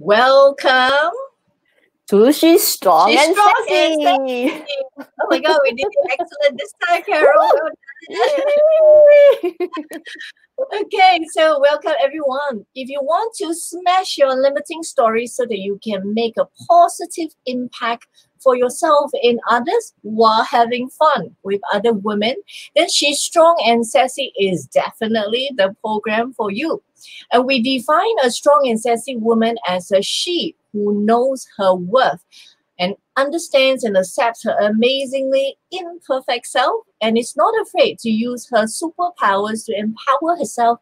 Welcome to She's Strong, She's and, Strong sexy. and Oh my god, we did excellent this time, Carol. okay, so welcome everyone. If you want to smash your limiting stories so that you can make a positive impact for yourself and others while having fun with other women, then She's Strong and Sassy is definitely the program for you. And we define a strong and sassy woman as a she who knows her worth and understands and accepts her amazingly imperfect self and is not afraid to use her superpowers to empower herself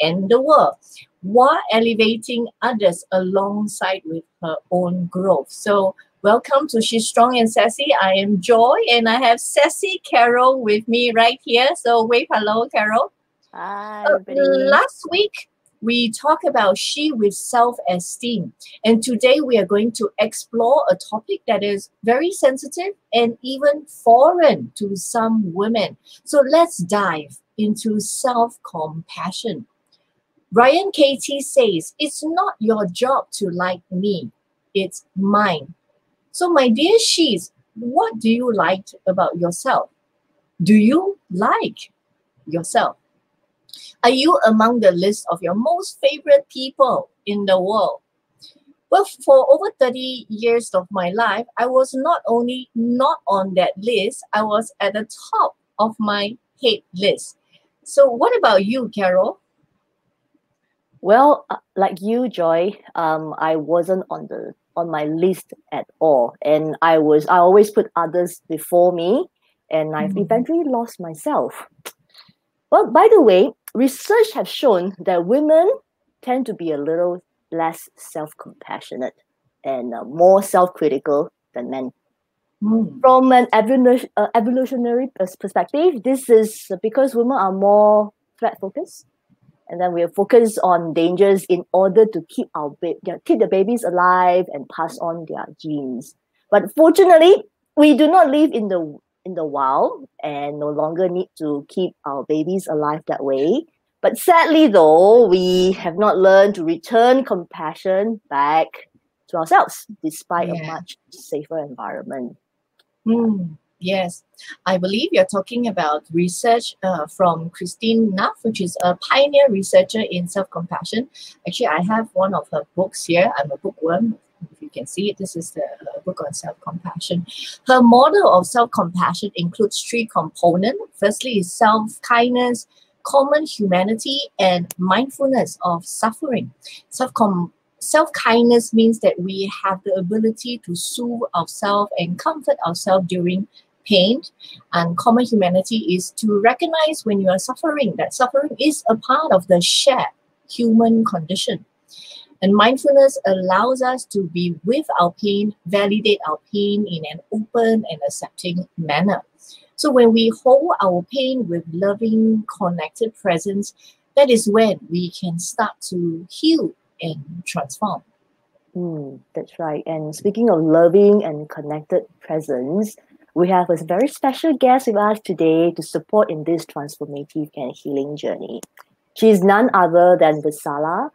and the world while elevating others alongside with her own growth. So welcome to She's Strong and Sassy. I am Joy and I have Sassy Carol with me right here. So wave hello, Carol. Hi, Uh, last week, we talk about she with self esteem. And today, we are going to explore a topic that is very sensitive and even foreign to some women. So let's dive into self compassion. Byron Katie says, It's not your job to like me, it's mine. So, my dear she's, what do you like about yourself? Do you like yourself? Are you among the list of your most favorite people in the world? Well, for over 30 years of my life, I was not only not on that list, I was at the top of my hate list. So, what about you, Carol? Well, uh, like you, Joy, um, I wasn't on the on my list at all, and I was I always put others before me, and I've Mhm. eventually lost myself. Well, by the way, research has shown that women tend to be a little less self-compassionate and uh, more self-critical than men. Hmm. from an evolution, uh, evolutionary perspective, this is because women are more threat focused, and then we are focused on dangers in order to keep our ba- keep the babies alive and pass on their genes. But fortunately, we do not live in the in the wild and no longer need to keep our babies alive that way. But sadly, though, we have not learned to return compassion back to ourselves, despite a much safer environment. Hmm, yes, I believe you're talking about research uh, from Christine Neff, which is a pioneer researcher in self compassion. Actually, I have one of her books here. I'm a bookworm. Can see it, this is the uh, book on self compassion. Her model of self compassion includes three components. Firstly, is self kindness, common humanity, and mindfulness of suffering. Self self kindness means that we have the ability to soothe ourselves and comfort ourselves during pain. And common humanity is to recognize when you are suffering, that suffering is a part of the shared human condition. And mindfulness allows us to be with our pain, validate our pain in an open and accepting manner. So when we hold our pain with loving, connected presence, that is when we can start to heal and transform. Mm, that's right. And speaking of loving and connected presence, we have a very special guest with us today to support in this transformative and healing journey. She is none other than Vatsala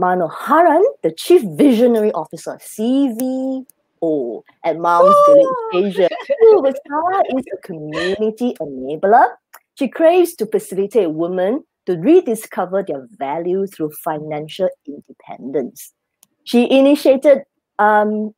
Manoharan, the Chief Visionary Officer, CVO, at Moms Village Asia. Ooh, Vatsala is a community enabler. She craves to facilitate women to rediscover their value through financial independence. She initiated um,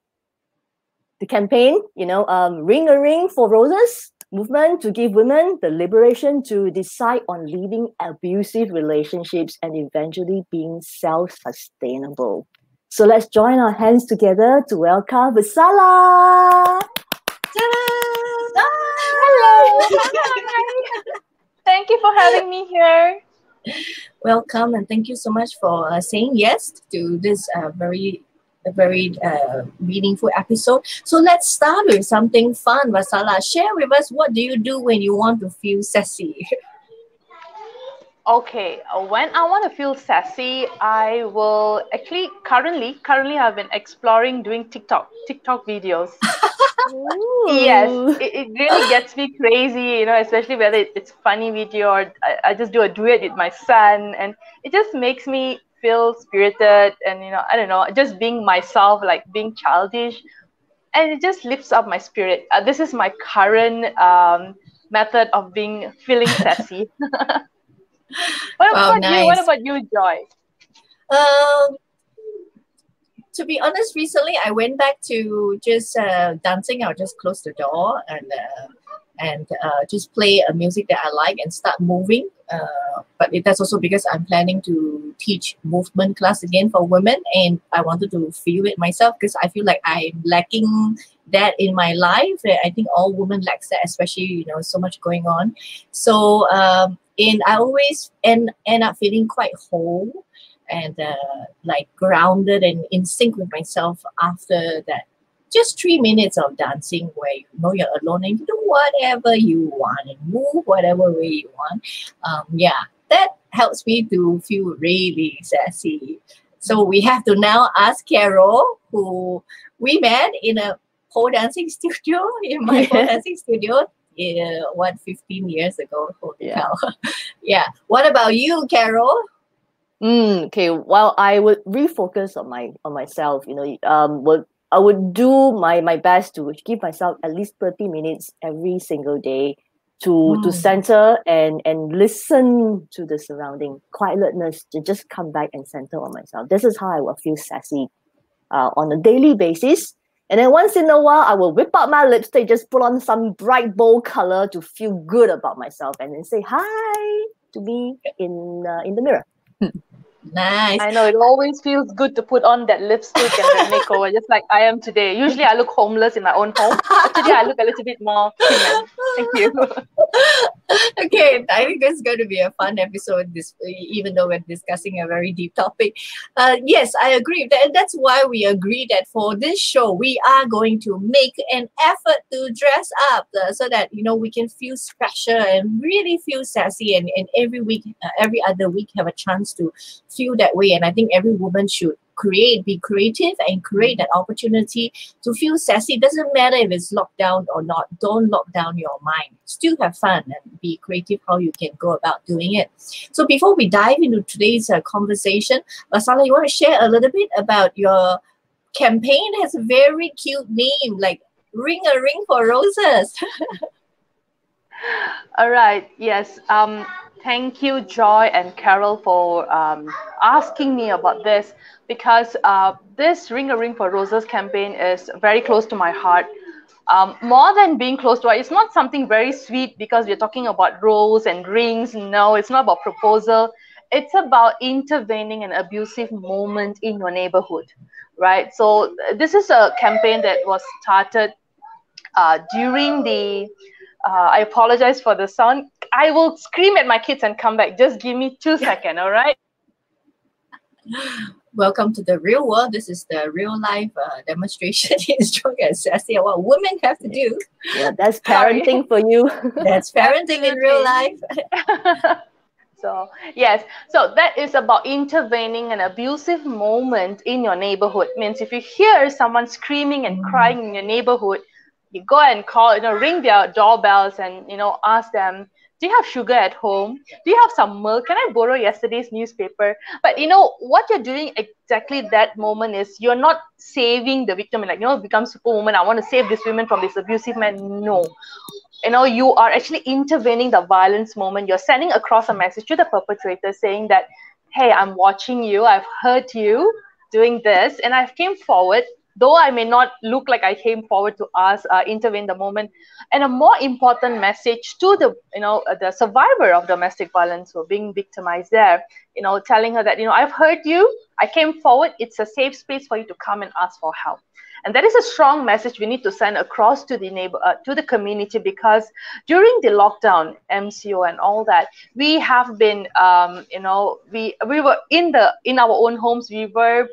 the campaign, you know, um, Ring a Ring for Roses movement to give women the liberation to decide on leaving abusive relationships and eventually being self-sustainable. So let's join our hands together to welcome Vatsala. Hello. Hi. Thank you for having me here. Welcome and thank you so much for uh, saying yes to this uh, very a very uh, meaningful episode. So let's start with something fun, Vatsala. Share with us what do you do when you want to feel sassy? Okay, uh, when I want to feel sassy, I will actually currently currently I've been exploring doing TikTok TikTok videos. Yes, it, it really gets me crazy, you know, especially whether it- it's funny video or I, I just do a duet with my son, and it just makes me feel spirited and you know I don't know just being myself like being childish and it just lifts up my spirit. Uh, this is my current um, method of being feeling sassy. what Wow, about nice. you? What about you, Joy? Um, to be honest, recently I went back to just uh, dancing. I'll just close the door and uh, and uh, just play a music that I like and start moving. Uh, but it, that's also because I'm planning to teach movement class again for women, and I wanted to feel it myself because I feel like I'm lacking that in my life. I think all women lack that, especially you know so much going on. So um, and I always end end up feeling quite whole and uh, like grounded and in sync with myself after that just three minutes of dancing where you know you're alone and you do whatever you want and move whatever way you want um, yeah that helps me to feel really sassy so we have to now ask carol who we met in a pole dancing studio in my pole dancing studio yeah, what 15 years ago holy Yeah. cow. yeah what about you carol Mm, okay, well, I would refocus on my on myself. You know, um, would I would do my my best to give myself at least thirty minutes every single day to to Mm. center and and listen to the surrounding quietness to just come back and center on myself. This is how I will feel sassy uh, on a daily basis. And then once in a while, I will whip out my lipstick, just put on some bright bold color to feel good about myself, and then say hi to me in uh, in the mirror. Nice I know it always feels good to put on that lipstick and that makeover, just like I am today. Usually I look homeless in my own home. Today I look a little bit more human. Thank you. okay, I think it's going to be a fun episode. This, even though we're discussing a very deep topic. Uh, yes, I agree. That, that's why we agree that for this show, we are going to make an effort to dress up uh, so that you know we can feel special and really feel sassy. And, and every week, uh, every other week, have a chance to feel that way. And I think every woman should create, be creative, and create that opportunity to feel sassy. Doesn't matter if it's locked down or not. Don't lock down your mind. Still have fun and be creative how you can go about doing it. So before we dive into today's uh, conversation, Vatsala, you want to share a little bit about your campaign? It has a very cute name, like Ring a Ring for Roses. All right. Yes. Um, thank you, Joy and Carol, for um, asking me about this because uh, this Ring a Ring for Roses campaign is very close to my heart. Um, more than being close to it, it's not something very sweet because we're talking about rose and rings. No, it's not about proposal. It's about intervening an abusive moment in your neighborhood, right? So this is a campaign that was started uh, during the uh, I apologize for the sound. I will scream at my kids and come back. Just give me two seconds, all right? Welcome to the real world. This is the real life uh, demonstration in Strong and Sassy and what women have to do. Yeah, that's Sorry. parenting for you. That's parenting in real life. so yes, so that is about intervening an abusive moment in your neighborhood. Means if you hear someone screaming and crying in your neighborhood, you go and call, you know, ring their doorbells and you know ask them, do you have sugar at home? Do you have some milk? Can I borrow yesterday's newspaper? But you know what you're doing exactly that moment is you're not saving the victim like you know become superwoman. I want to save this woman from this abusive man. No, you know you are actually intervening the violence moment. You're sending across a message to the perpetrator saying that, hey, I'm watching you. I've heard you doing this, and I've came forward though I may not look like I came forward to ask, uh, intervene the moment, and a more important message to the, you know, uh, the survivor of domestic violence or being victimized there, you know, telling her that, you know, I've heard you, I came forward, it's a safe space for you to come and ask for help. And that is a strong message we need to send across to the neighbor, uh, to the community, because during the lockdown, MCO and all that, we have been, um, you know, we we were in the in our own homes, we were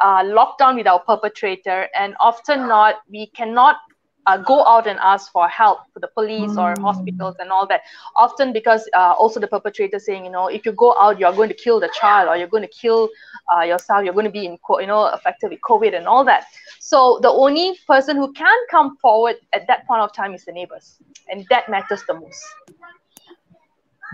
uh, locked down with our perpetrator, and often not, we cannot uh, go out and ask for help for the police or Mm. hospitals and all that. Often because uh, also the perpetrator saying, you know, if you go out, you're going to kill the child or you're going to kill uh, yourself. You're going to be in, you know, affected with COVID and all that. So the only person who can come forward at that point of time is the neighbors, and that matters the most.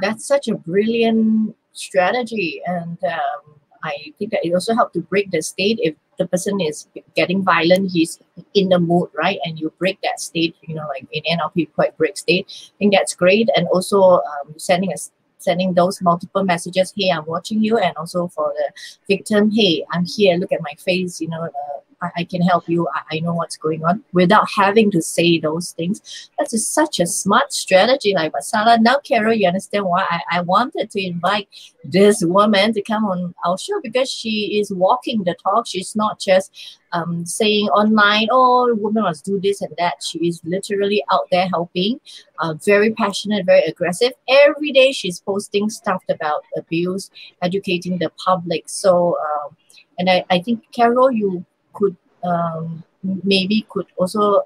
That's such a brilliant strategy. And um, I think that it also helps to break the state if the person is getting violent, he's in the mood, right? And you break that state, you know, like in NLP, quite break state. I think that's great. And also um, sending us sending those multiple messages hey i'm watching you and also for the victim hey i'm here look at my face you know uh, I, I, can help you I, I, know what's going on without having to say those things that is such a smart strategy like Vatsala now Carol you understand why I, I wanted to invite this woman to come on our show because she is walking the talk she's not just um, saying online, oh, women must do this and that. She is literally out there helping, uh, very passionate, very aggressive. Every day she's posting stuff about abuse, educating the public. So, um, and I, I think, Carol, you could um, maybe could also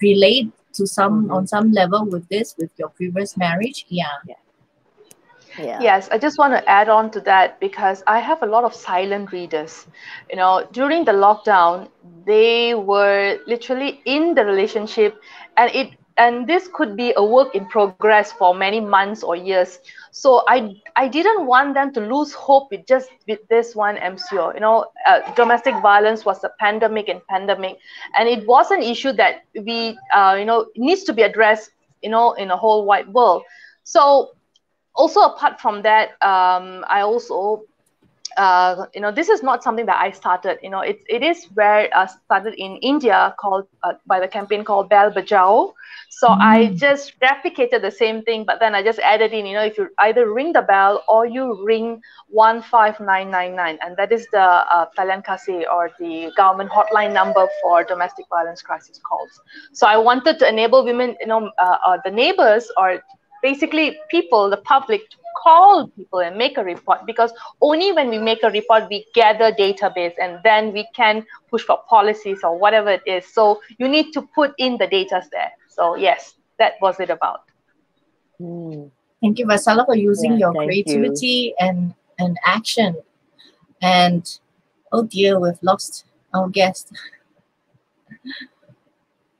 relate to some mm-hmm. on some level with this with your previous marriage. Yeah. yeah. Yeah. Yes, I just want to add on to that because I have a lot of silent readers. You know, during the lockdown, they were literally in the relationship and it and this could be a work in progress for many months or years. So I I didn't want them to lose hope with just with this one MCO. You know, uh, domestic violence was a pandemic and pandemic, and it was an issue that we uh, you know needs to be addressed. You know, in a whole wide world. So also apart from that um, i also uh, you know this is not something that i started. You know it, it is where uh, started in india called uh, by the campaign called bell bajao. So mm. i just replicated the same thing but then i just added in you know if you either ring the bell or you ring 15999 and that is the uh, Talian Kasih or the government hotline number for domestic violence crisis calls. So i wanted to enable women you know uh, uh, the neighbors or basically people, the public, call people and make a report because only when we make a report we gather database and then we can push for policies or whatever it is. So you need to put in the data there. So yes, that was it about. Mm. Thank you, Vatsala, for using yeah, your creativity you. and and action. And oh dear, we've lost our guest.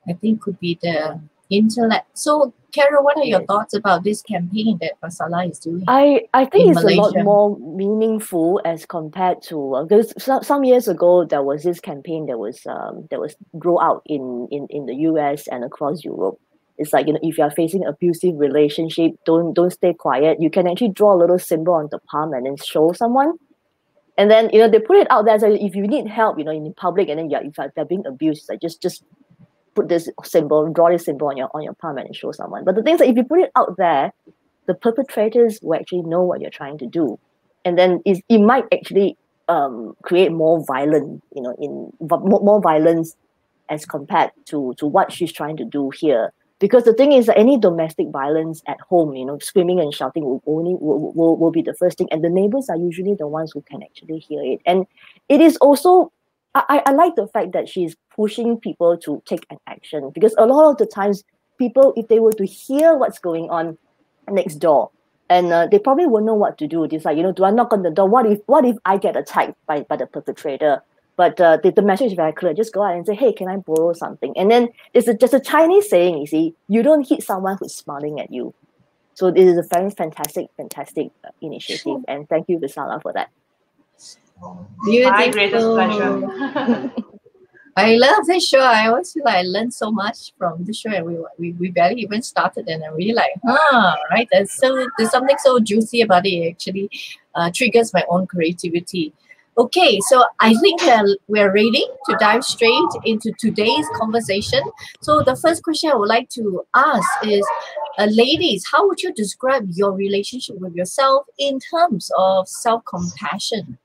I think could be the intellect. So Carol, what are your thoughts about this campaign that Vatsala is doing? I, I think it's Malaysia? a lot more meaningful as compared to uh, because some, some years ago there was this campaign that was um that was rolled out in, in, in the US and across Europe. It's like you know if you are facing abusive relationship, don't don't stay quiet. You can actually draw a little symbol on the palm and then show someone. And then you know they put it out there so if you need help, you know, in public and then you're if they're being abused, like just just put this symbol, draw this symbol on your on your palm and show someone. But the thing is that if you put it out there, the perpetrators will actually know what you're trying to do, and then it, it might actually um, create more violence, you know, in more, more violence as compared to to what she's trying to do here. Because the thing is that any domestic violence at home, you know, screaming and shouting will only will, will, will be the first thing, and the neighbors are usually the ones who can actually hear it. And it is also I, I like the fact that she's pushing people to take an action because a lot of the times people if they were to hear what's going on next door and uh, they probably won't know what to do. It's like you know do i knock on the door? What if what if i get attacked by, by the perpetrator? But uh, the, the message is very clear. Just go out and say hey can i borrow something? And then there's a, just a chinese saying you see you don't hit someone who's smiling at you. So this is a very fantastic fantastic uh, initiative. And thank you Vatsala for that Beautiful. My greatest pleasure. I love this show. I always feel like I learned so much from this show, and we, we, we barely even started, and I'm really like, huh, right? There's so there's something so juicy about it. it actually, uh, triggers my own creativity. Okay, so I think uh, we're ready to dive straight into today's conversation. So the first question I would like to ask is, uh, ladies, how would you describe your relationship with yourself in terms of self-compassion?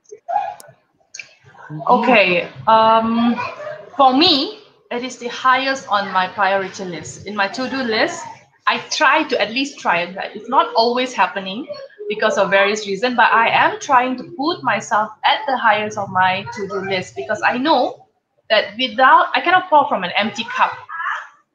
Okay. Um, for me, it is the highest on my priority list. In my to-do list, I try to at least try it. It's not always happening because of various reasons, but I am trying to put myself at the highest of my to-do list because I know that without I cannot pour from an empty cup.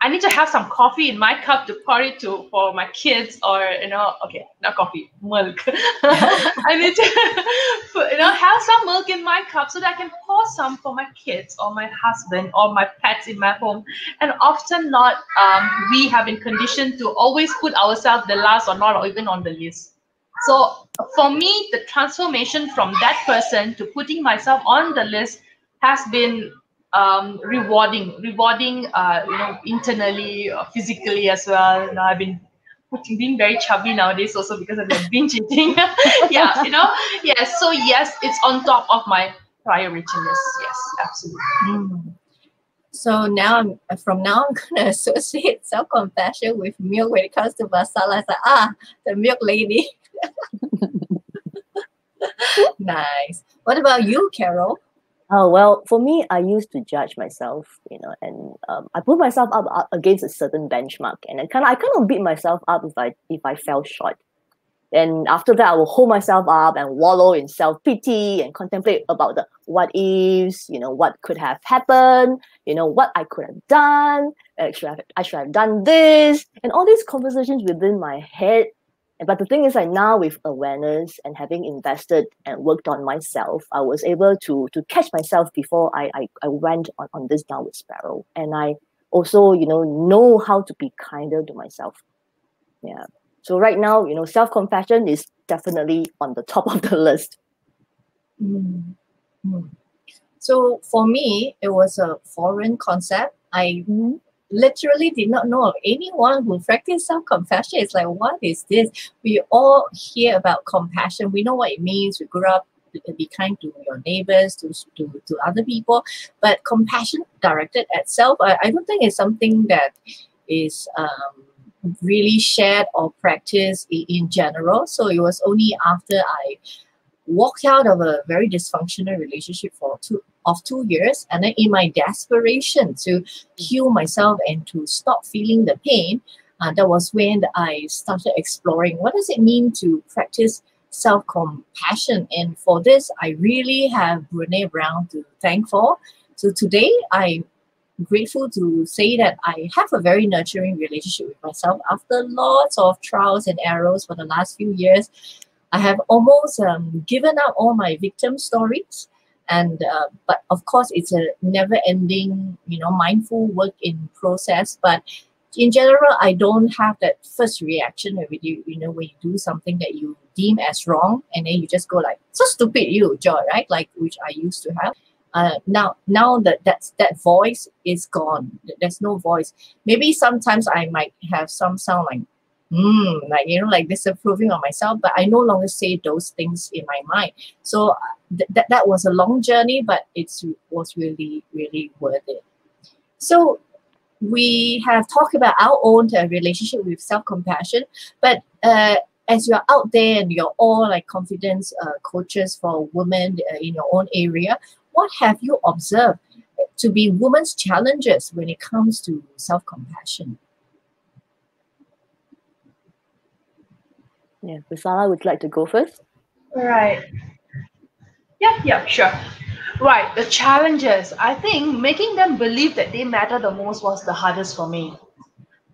I need to have some coffee in my cup to pour it to for my kids or you know okay not coffee milk. I need to you know have some milk in my cup so that I can pour some for my kids or my husband or my pets in my home. And often not um, we have been conditioned to always put ourselves the last or not or even on the list. So for me, the transformation from that person to putting myself on the list has been um, rewarding, rewarding, uh, you know, internally, uh, physically as well. You know, I've been putting, being very chubby nowadays also because of the binge eating. yeah, you know, yes. So yes, it's on top of my priority list. Yes, absolutely. Mm. So now I'm from now I'm gonna associate self compassion with milk when it comes to masala. It's like ah, the milk lady. nice. What about you, Carol? Oh well, for me, I used to judge myself, you know, and um, I put myself up, against a certain benchmark, and I kind of I kind of beat myself up if I if I fell short. And after that, I will hold myself up and wallow in self pity and contemplate about the what ifs, you know, what could have happened, you know, what I could have done. I should have, I should have done this, and all these conversations within my head but the thing is like now with awareness and having invested and worked on myself i was able to to catch myself before i i, I went on, on this downward spiral. And i also you know know how to be kinder to myself. Yeah. So right now you know self-compassion is definitely on the top of the list. Mm. Mm. so for me it was a foreign concept. I mm-hmm literally did not know of anyone who practiced self-compassion. It's like, what is this? We all hear about compassion. We know what it means. We grew up to be kind to your neighbors, to, to, to other people. But compassion directed at self, I, I don't think it's something that is um, really shared or practiced in, in general. So it was only after I walked out of a very dysfunctional relationship for two of two years and then in my desperation to heal myself and to stop feeling the pain uh, that was when i started exploring what does it mean to practice self-compassion. And for this i really have brene brown to thank for. So today i'm grateful to say that i have a very nurturing relationship with myself after lots of trials and errors for the last few years I have almost um, given up all my victim stories. And uh, but of course, it's a never-ending, you know, mindful work in process. But in general, I don't have that first reaction when you, you know, when you do something that you deem as wrong, and then you just go like, "So stupid, you, Joy," right? Like which I used to have. Uh, now, now that that's, that voice is gone. There's no voice. Maybe sometimes I might have some sound like mm, like you know like disapproving of myself but i no longer say those things in my mind. So th- that, that was a long journey but it was really really worth it. So we have talked about our own uh, relationship with self-compassion but uh, as you're out there and you're all like confidence uh, coaches for women uh, in your own area what have you observed to be women's challenges when it comes to self-compassion Yeah, Vatsala, would like to go first? Right. Yeah, yeah, sure. Right, the challenges. I think making them believe that they matter the most was the hardest for me.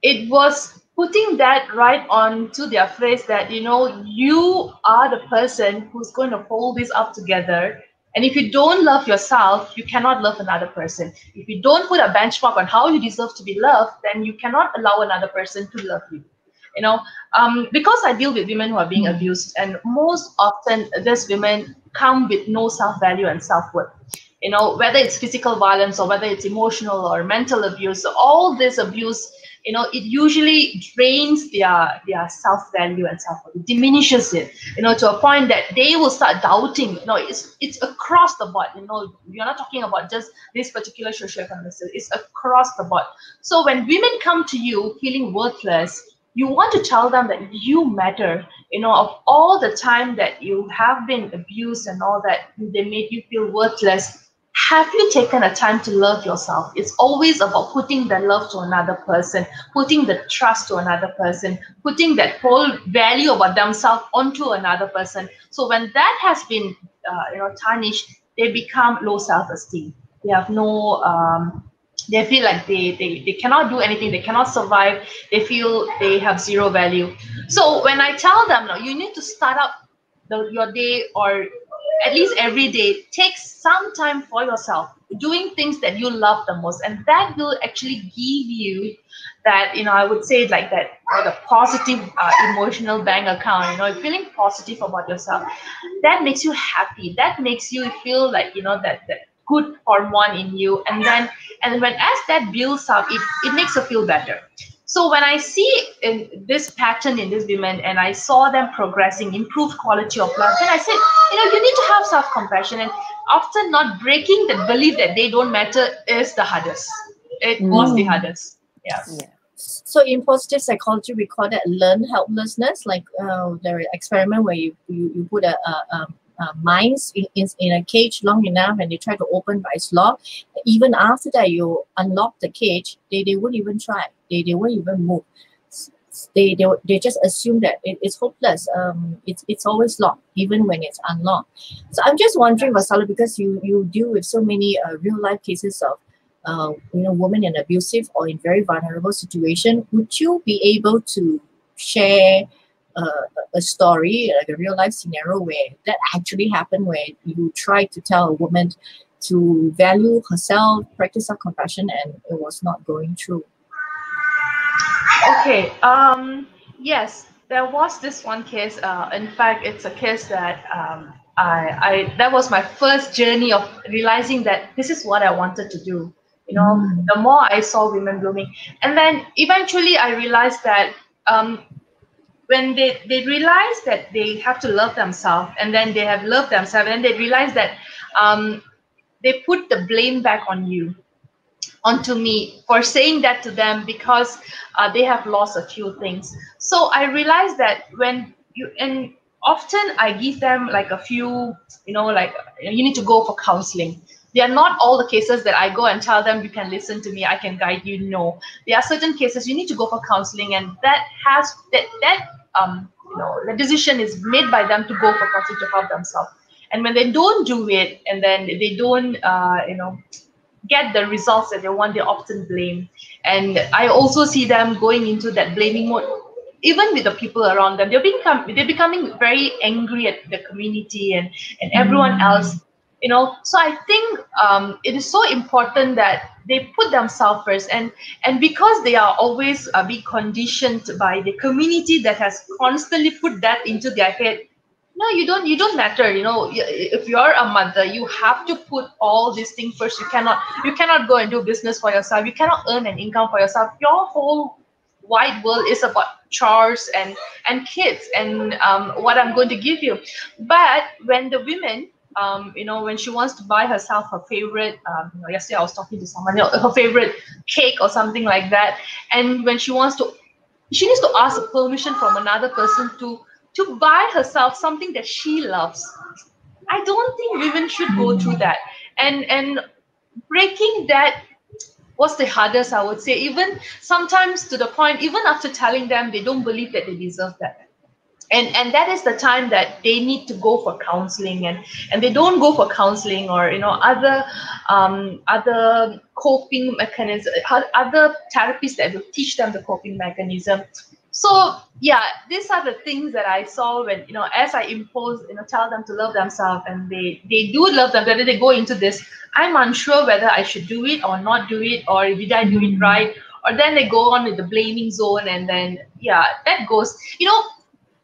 It was putting that right on to their face that, you know, you are the person who's going to pull this up together. And if you don't love yourself, you cannot love another person. If you don't put a benchmark on how you deserve to be loved, then you cannot allow another person to love you you know. Um, because i deal with women who are being mm. abused and most often these women come with no self-value and self-worth. You know whether it's physical violence or whether it's emotional or mental abuse all this abuse you know it usually drains their their self-value and self-worth. It diminishes it you know to a point that they will start doubting. You know it's it's across the board you know. You're not talking about just this particular social economic it's across the board. So when women come to you feeling worthless you want to tell them that you matter you know of all the time that you have been abused and all that they made you feel worthless. Have you taken a time to love yourself? It's always about putting the love to another person putting the trust to another person putting that whole value about themselves onto another person. So when that has been uh, you know tarnished they become low self-esteem. They have no um, they feel like they, they they cannot do anything they cannot survive they feel they have zero value so when i tell them no you need to start up the, your day or at least every day, take some time for yourself, doing things that you love the most, and that will actually give you that you know I would say like that or the positive uh, emotional bank account. You know, feeling positive about yourself, that makes you happy. That makes you feel like you know that that good hormone in you, and then and when as that builds up, it it makes you feel better. So when I see in this pattern in these women and I saw them progressing, improved quality of life, then I said, you know, you need to have self-compassion and often not breaking the belief that they don't matter is the hardest. It mm. was the hardest. Yeah. yeah. So in positive psychology, we call that learned helplessness. Like uh, there is experiment where you, you, you put a, a, a uh, mice in, in, in, a cage long enough and they try to open by its lock, even after that you unlock the cage, they, they won't even try. They, they won't even move. They, they, they just assume that it, it's hopeless. Um, it's, it's always locked, even when it's unlocked. So I'm just wondering, Vatsala, because you, you deal with so many uh, real life cases of uh, you know, women in abusive or in very vulnerable situation, would you be able to share a story, like a real life scenario where that actually happened, where you try to tell a woman to value herself, practice self compassion, and it was not going through? Okay. Um. Yes, there was this one case. Uh, in fact, it's a case that um, I, I that was my first journey of realizing that this is what I wanted to do. You know, mm. the more I saw women blooming, and then eventually I realized that um, when they, they realize that they have to love themselves and then they have loved themselves and they realize that um, they put the blame back on you onto me for saying that to them because uh, they have lost a few things. So i realized that when you and often i give them like a few you know like you need to go for counseling they are not all the cases that I go and tell them you can listen to me, I can guide you. No, there are certain cases you need to go for counseling, and that has that that um you know the decision is made by them to go for counseling to help themselves. And when they don't do it, and then they don't uh, you know get the results that they want, they often blame. And I also see them going into that blaming mode even with the people around them, they're become they're becoming very angry at the community and and everyone mm. else you know? So i think um, it is so important that they put themselves first and and because they are always uh, being conditioned by the community that has constantly put that into their head no you don't you don't matter you know? If you're a mother you have to put all these things first. You cannot you cannot go and do business for yourself. You cannot earn an income for yourself. Your whole wide world is about chores and and kids and um, what i'm going to give you. But when the women um, you know, when she wants to buy herself her favorite, um, you know, yesterday I was talking to someone, her favorite cake or something like that, and when she wants to, she needs to ask permission from another person to to buy herself something that she loves. I don't think women should go through that, and and breaking that was the hardest, I would say. Even sometimes to the point, even after telling them, they don't believe that they deserve that and and that is the time that they need to go for counseling and and they don't go for counseling or you know other um, other coping mechanism other therapies that will teach them the coping mechanism so yeah these are the things that i saw when you know as i impose you know tell them to love themselves and they they do love them whether they go into this i'm unsure whether i should do it or not do it or did i do it mm-hmm. right or then they go on with the blaming zone and then yeah that goes you know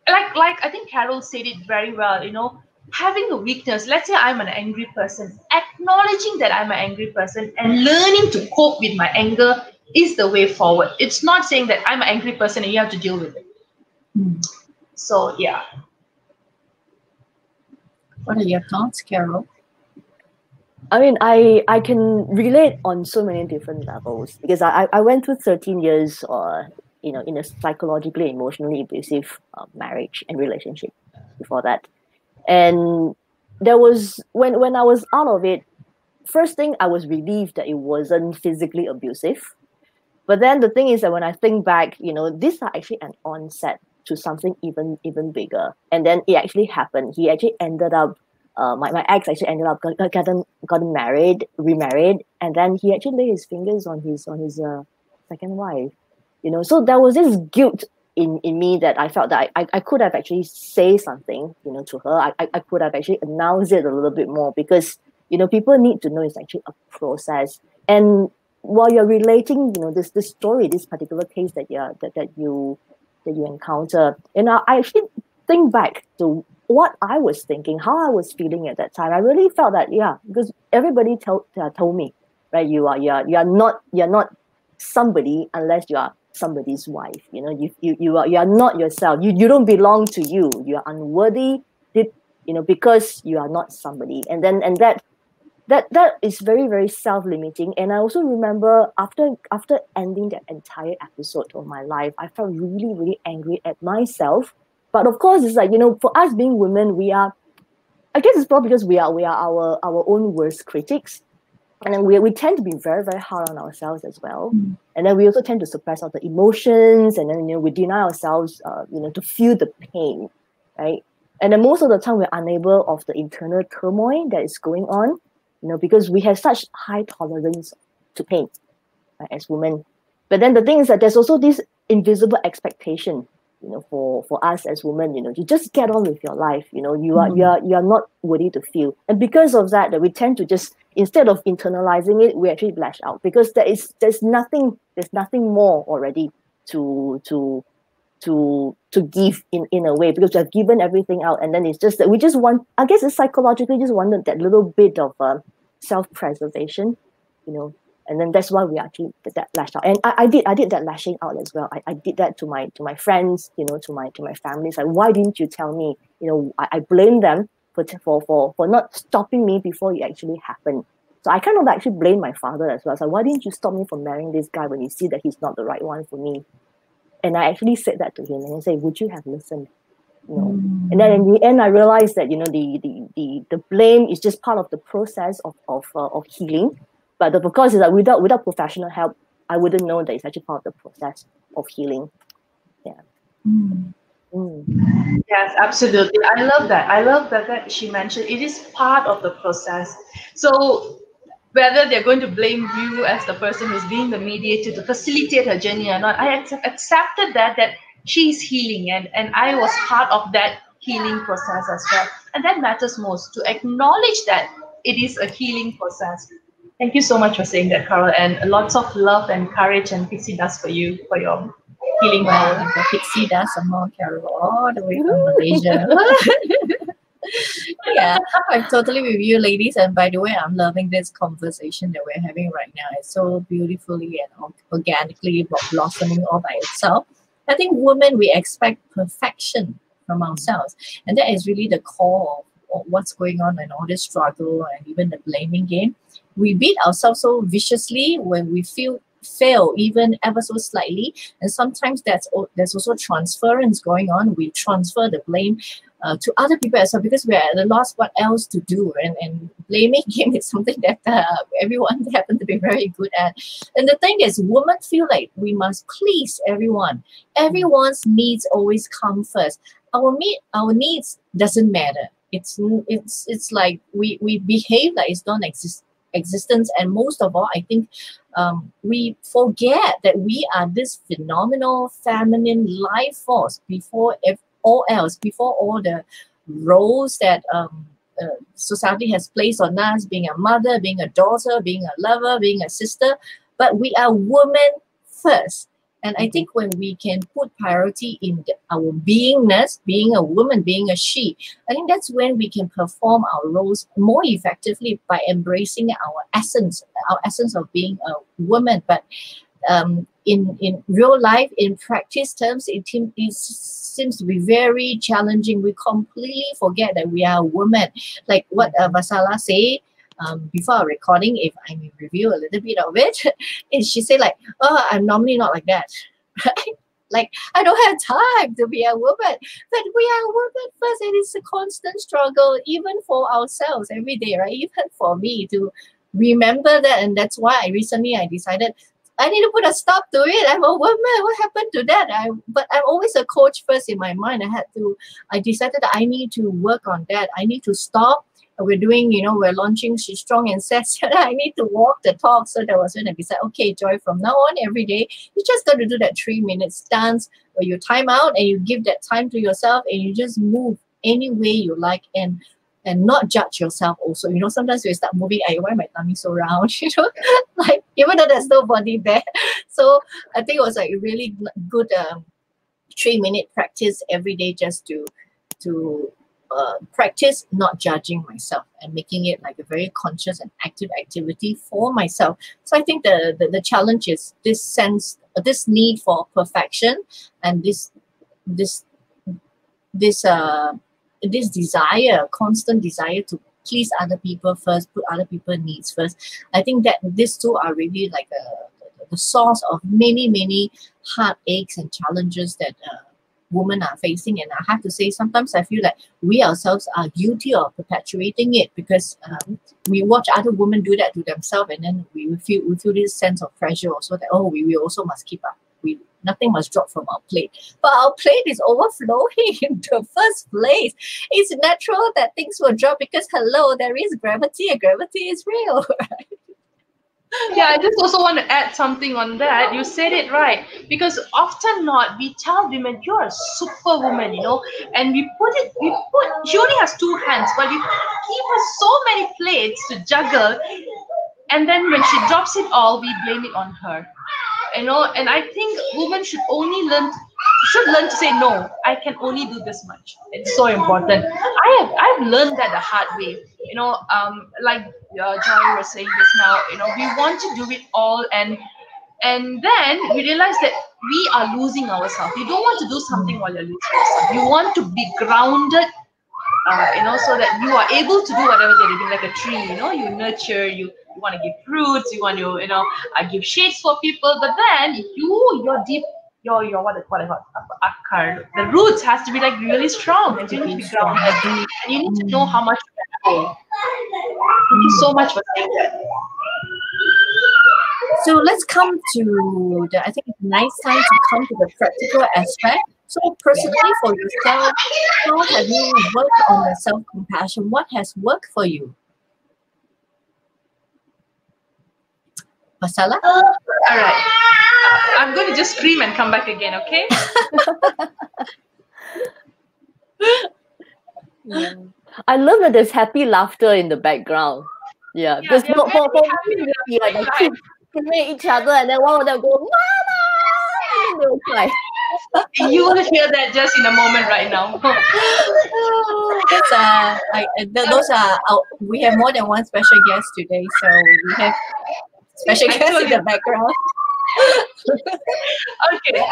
like like I think Carol said it very well. You know, having a weakness. Let's say I'm an angry person. Acknowledging that I'm an angry person and learning to cope with my anger is the way forward. It's not saying that I'm an angry person and you have to deal with it. Mm. So yeah. What are your thoughts, Carol? I mean, I I can relate on so many different levels because I I went through 13 years or you know in a psychologically emotionally abusive uh, marriage and relationship before that and there was when when i was out of it first thing i was relieved that it wasn't physically abusive but then the thing is that when i think back you know these are actually an onset to something even even bigger and then it actually happened he actually ended up uh, my, my ex actually ended up got, gotten gotten married remarried and then he actually laid his fingers on his on his uh, second wife you know so there was this guilt in, in me that I felt that I, I could have actually say something, you know, to her. I, I, I could have actually announced it a little bit more because, you know, people need to know it's actually a process. And while you're relating, you know, this this story, this particular case that you that, that you that you encounter, and I, I actually think back to what I was thinking, how I was feeling at that time. I really felt that yeah, because everybody told uh, told me, right, you are you are you are not you're not somebody unless you are somebody's wife. You know, you you you are you are not yourself. You you don't belong to you. You are unworthy. You know, because you are not somebody. And then and that that that is very very self-limiting. And i also remember after after ending that entire episode of my life i felt really really angry at myself. But of course it's like you know for us being women we are i guess it's probably because we are we are our our own worst critics. And then we, we tend to be very very hard on ourselves as well. Mm. and then we also tend to suppress all the emotions and then you know we deny ourselves uh, you know to feel the pain right? And then most of the time we're unable of the internal turmoil that is going on you know, because we have such high tolerance to pain right, as women. But then the thing is that there's also this invisible expectation, you know, for for us as women, you know, you just get on with your life. You know, you are mm. you are you are not worthy to feel, and because of that, that we tend to just instead of internalizing it, we actually lash out because there is there's nothing there's nothing more already to to to to give in in a way because we have given everything out and then it's just that we just want i guess it's psychologically just wanted that little bit of uh, self-preservation you know and then that's why we actually did that lash out and I, I did i did that lashing out as well I, I did that to my to my friends you know to my to my family it's like why didn't you tell me you know i, I blame them for, for for not stopping me before it actually happened so I kind of actually blame my father as well. So why didn't you stop me from marrying this guy when you see that he's not the right one for me? And I actually said that to him and I said, Would you have listened? You know? Mm. And then in the end I realized that, you know, the the the, the blame is just part of the process of of, uh, of healing. But the, of course is that without without professional help, I wouldn't know that it's actually part of the process of healing. Yeah. Mm. Mm. Yes, absolutely. I love that. I love that, that she mentioned it is part of the process. So whether they're going to blame you as the person who's being the mediator to facilitate her journey or not, I ac- accepted that that she's healing and and I was part of that healing process as well. And that matters most to acknowledge that it is a healing process. Thank you so much for saying that, Carol, and lots of love and courage and pixie dust for you for your healing. Wow, oh, the pixie dust more, Carol, all the way from Malaysia. yeah, I'm totally with you, ladies. And by the way, I'm loving this conversation that we're having right now. It's so beautifully and organically blossoming all by itself. I think women, we expect perfection from ourselves. And that is really the core of what's going on and all this struggle and even the blaming game. We beat ourselves so viciously when we feel fail even ever so slightly and sometimes that's there's also transference going on we transfer the blame uh, to other people as well because we're at a loss what else to do. And, and blaming game is something that uh, everyone happen to be very good at. And the thing is women feel like we must please everyone. Everyone's needs always come first. Our meet our needs doesn't matter. It's it's it's like we we behave like it's non-exist existence. And most of all i think um, we forget that we are this phenomenal feminine life force before every all else, before all the roles that um, uh, society has placed on us, being a mother, being a daughter, being a lover, being a sister, but we are women first. And I think when we can put priority in the, our beingness, being a woman, being a she, I think that's when we can perform our roles more effectively by embracing our essence, our essence of being a woman. But um, in in real life, in practice terms, it, it seems to be very challenging. We completely forget that we are women. Like what uh, Vatsala say um, before our recording, if I may review a little bit of it, and she said like, oh, I'm normally not like that, right? Like I don't have time to be a woman, but we are women first, and it's a constant struggle, even for ourselves every day, right? Even for me to remember that, and that's why I recently I decided I need to put a stop to it. I'm a woman. What happened to that? I but I'm always a coach first in my mind. I had to I decided that I need to work on that. I need to stop we're doing, you know, we're launching She's Strong and Says I need to walk the talk. So that was when I said, okay, Joy, from now on, every day, you just got to do that three minutes dance where you time out and you give that time to yourself and you just move any way you like and and not judge yourself also. You know, sometimes we start moving, I why my tummy so round? You know, like even though there's nobody there. So I think it was like a really good um, three minute practice every day just to to uh, practice not judging myself and making it like a very conscious and active activity for myself. So I think the the, the challenge is this sense, this need for perfection, and this this this uh this desire, constant desire to please other people first, put other people needs first. I think that these two are really like a, the source of many, many heartaches and challenges that uh, women are facing. And I have to say, sometimes I feel like we ourselves are guilty of perpetuating it because um, we watch other women do that to themselves, and then we feel we feel this sense of pressure also that oh, we, we also must keep up. Nothing must drop from our plate. But our plate is overflowing in the first place. It's natural that things will drop because hello, there is gravity, and gravity is real. yeah, I just also want to add something on that. You said it right because often not we tell women you're a superwoman, you know, and we put it. We put she only has two hands, but we give her so many plates to juggle, and then when she drops it all, we blame it on her you know and i think women should only learn should learn to say no i can only do this much. It's so important. I have i've learned that the hard way. You know um like uh, was saying just now you know we want to do it all and and then we realize that we are losing ourselves. You don't want to do something while you're losing yourself. You want to be grounded uh, you know so that you are able to do whatever they're doing like a tree you know you nurture you you want to give fruits, you want to, you know, uh, give shades for people. But then you, your deep, your your what I call akar, the roots has to be like really strong, and you need to be grounded. And you need to know how much. Thank you so much for saying that. So let's come to the. I think it's a nice time to come to the practical aspect. So personally, for yourself, how have you worked on the self compassion? What has worked for you? Vatsala? All right. Uh, I'm going to just scream and come back again, okay? yeah. I love that there's happy laughter in the background. Yeah, Yeah, because they're for, for, happy me, with we like their the screaming each other, and then one of them go, Mama! And then they will cry. You will hear that just in a moment right now. That's uh, I, th- those are we have more than one special guest today, so we have special I guest in the background. okay.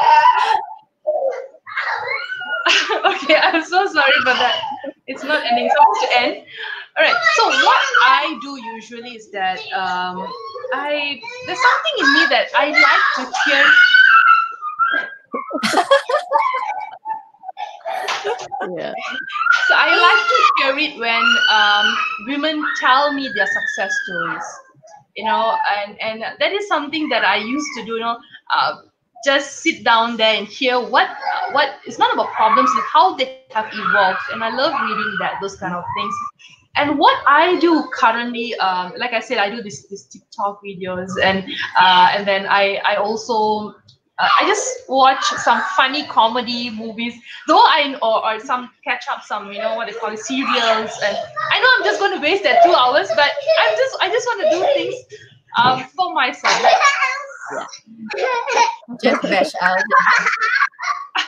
okay, I'm so sorry for that. It's not ending. It's supposed to end. All right. So what I do usually is that um, I there's something in me that I like to hear. Yeah. So I like to hear it when um, women tell me their success stories. You know, and and that is something that I used to do. You know, uh, just sit down there and hear what what it's not about problems, it's how they have evolved. And I love reading that those kind of things. And what I do currently, um, like I said, I do this this TikTok videos, and uh, and then I I also uh, I just watch some funny comedy movies, though I or, or some catch up some you know what they call it serials, and I know I'm just going to waste that two hours, but I'm just I just want to do things um, for myself. Just bash out.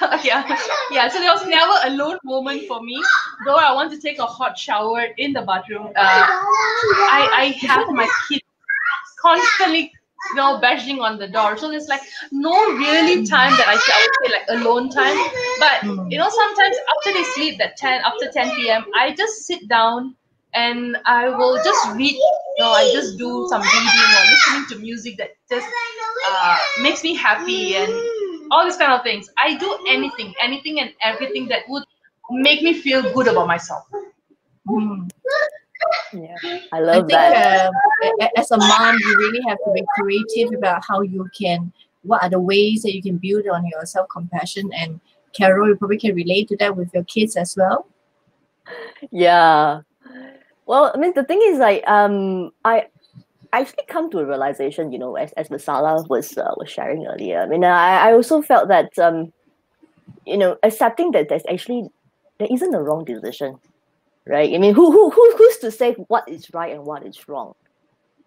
yeah, yeah. So there was never a lone moment for me. Though I want to take a hot shower in the bathroom, uh, I I have my kid constantly, you know, bashing on the door. So there's like no really time that I, I would say like alone time. But you know, sometimes after they sleep at ten after ten p.m., I just sit down and I will just read. You know, I just do some reading or listening to music that just uh, makes me happy and all these kind of things. I do anything, anything and everything that would make me feel good about myself. Hmm. Yeah. I I love think that. a- a- as a mom, you really have to be creative about how you can, what are the ways that you can build on your self compassion. And Carol, you probably can relate to that with your kids as well. Yeah. Well, I mean, the thing is, like, um, I I actually come to a realization, you know, as as Vatsala was uh, was sharing earlier. I mean, I I also felt that um, you know, accepting that there's actually there isn't a wrong decision, right? I mean, who who who who's to say what is right and what is wrong?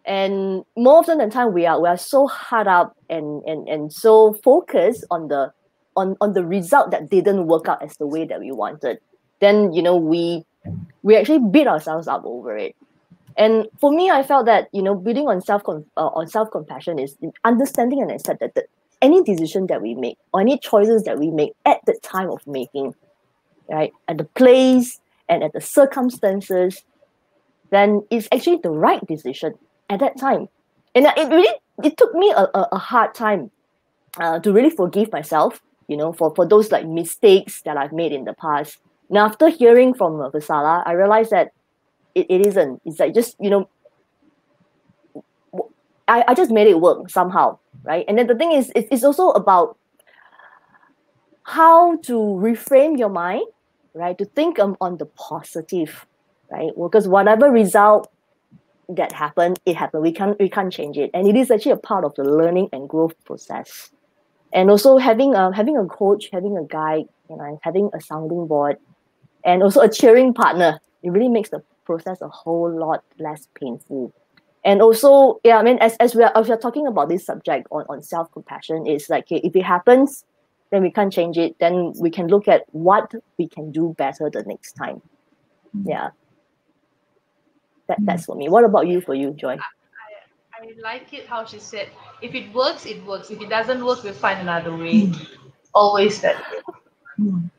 And more often than time, we are we are so hard up and and and so focused on the on on the result that didn't work out as the way that we wanted. Then you know we we actually beat ourselves up over it. And for me, I felt that you know building on self uh, on self compassion is understanding and accept that any decision that we make or any choices that we make at the time of making, right, at the place and at the circumstances, then it's actually the right decision at that time. And it really it took me a, a, a hard time uh, to really forgive myself, you know, for, for those like mistakes that I've made in the past. Now, after hearing from uh, Vatsala, I realized that it, it isn't. It's like just, you know, I, I just made it work somehow, right? And then the thing is, it's, it's also about how to reframe your mind, right? To think um, on the positive, right? Because whatever result that happened, it happened. We can't we can't change it, and it is actually a part of the learning and growth process. And also having a having a coach, having a guide, you know, having a sounding board, and also a cheering partner, it really makes the process a whole lot less painful. And also, yeah, I mean, as, as we are as we are talking about this subject on, on self compassion, it's like if it happens, then we can't change it. Then we can look at what we can do better the next time. Mm-hmm. Yeah that that's for me what about you for you joy I, I like it how she said if it works it works if it doesn't work we'll find another way always that mm.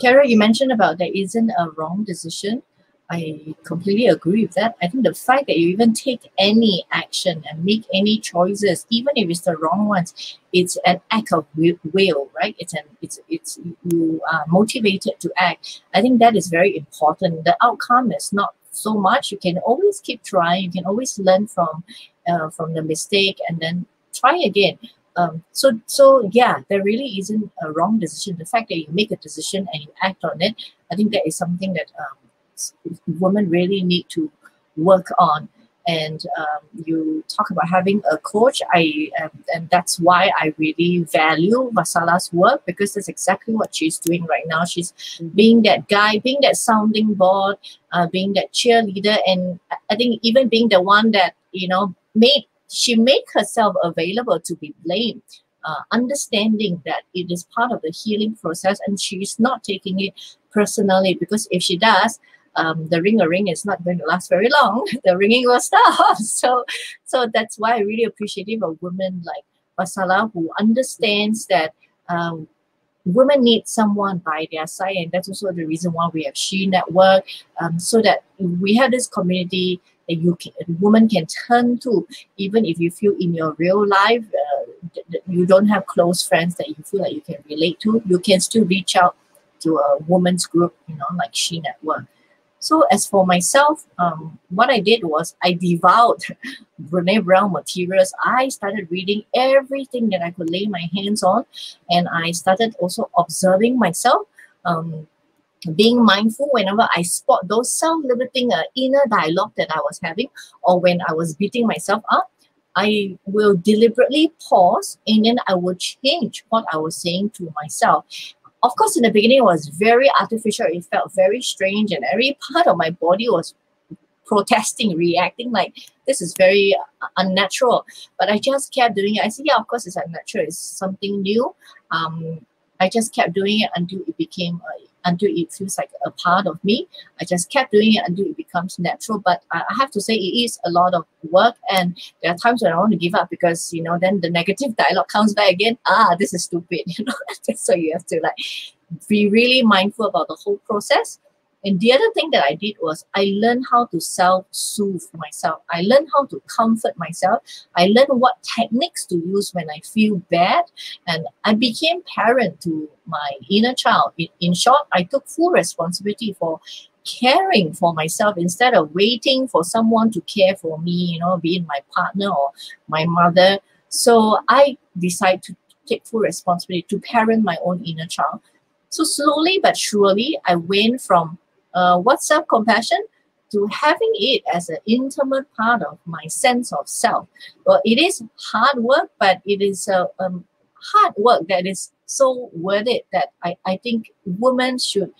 Kara, you mentioned about there isn't a wrong decision. I completely agree with that. I think the fact that you even take any action and make any choices, even if it's the wrong ones, it's an act of will, right? It's an it's it's you are motivated to act. I think that is very important. The outcome is not so much you can always keep trying you can always learn from uh, from the mistake and then try again um, so so yeah there really isn't a wrong decision the fact that you make a decision and you act on it i think that is something that um, women really need to work on. And um, you talk about having a coach i um, and that's why i really value Vatsala's work because that's exactly what she's doing right now. She's mm-hmm. being that guy being that sounding board uh, being that cheerleader. And i think even being the one that you know made she made herself available to be blamed uh, understanding that it is part of the healing process and she's not taking it personally because if she does um, the ring a ring is not going to last very long. the ringing will stop. So, so that's why I really appreciative of women like Vatsala who understands that um, women need someone by their side, and that's also the reason why we have She Network, um, so that we have this community that you can, woman can turn to, even if you feel in your real life uh, you don't have close friends that you feel like you can relate to, you can still reach out to a woman's group, you know, like She Network. So as for myself, um, what I did was I devoured Brene Brown materials. I started reading everything that I could lay my hands on, and I started also observing myself. Um, being mindful whenever I spot those self-limiting uh, inner dialogue that I was having, or when I was beating myself up, I will deliberately pause and then I will change what I was saying to myself of course, in the beginning, it was very artificial. It felt very strange, and every part of my body was protesting, reacting like this is very unnatural. But I just kept doing it. I said, yeah, of course, it's unnatural. It's something new. Um, I just kept doing it until it became a until it feels like a part of me. I just kept doing it until it becomes natural. But I have to say, it is a lot of work, and there are times when I want to give up because you know then the negative dialogue comes back again. Ah, this is stupid, you know. so you have to like be really mindful about the whole process and the other thing that I did was I learned how to self-soothe myself. I learned how to comfort myself. I learned what techniques to use when I feel bad. And I became parent to my inner child. In, in short, I took full responsibility for caring for myself instead of waiting for someone to care for me, you know, be it my partner or my mother. So I decided to take full responsibility to parent my own inner child. So slowly but surely, I went from uh, what's self compassion to having it as an intimate part of my sense of self. Well, it is hard work, but it is a um, hard work that is so worth it that I, I think women should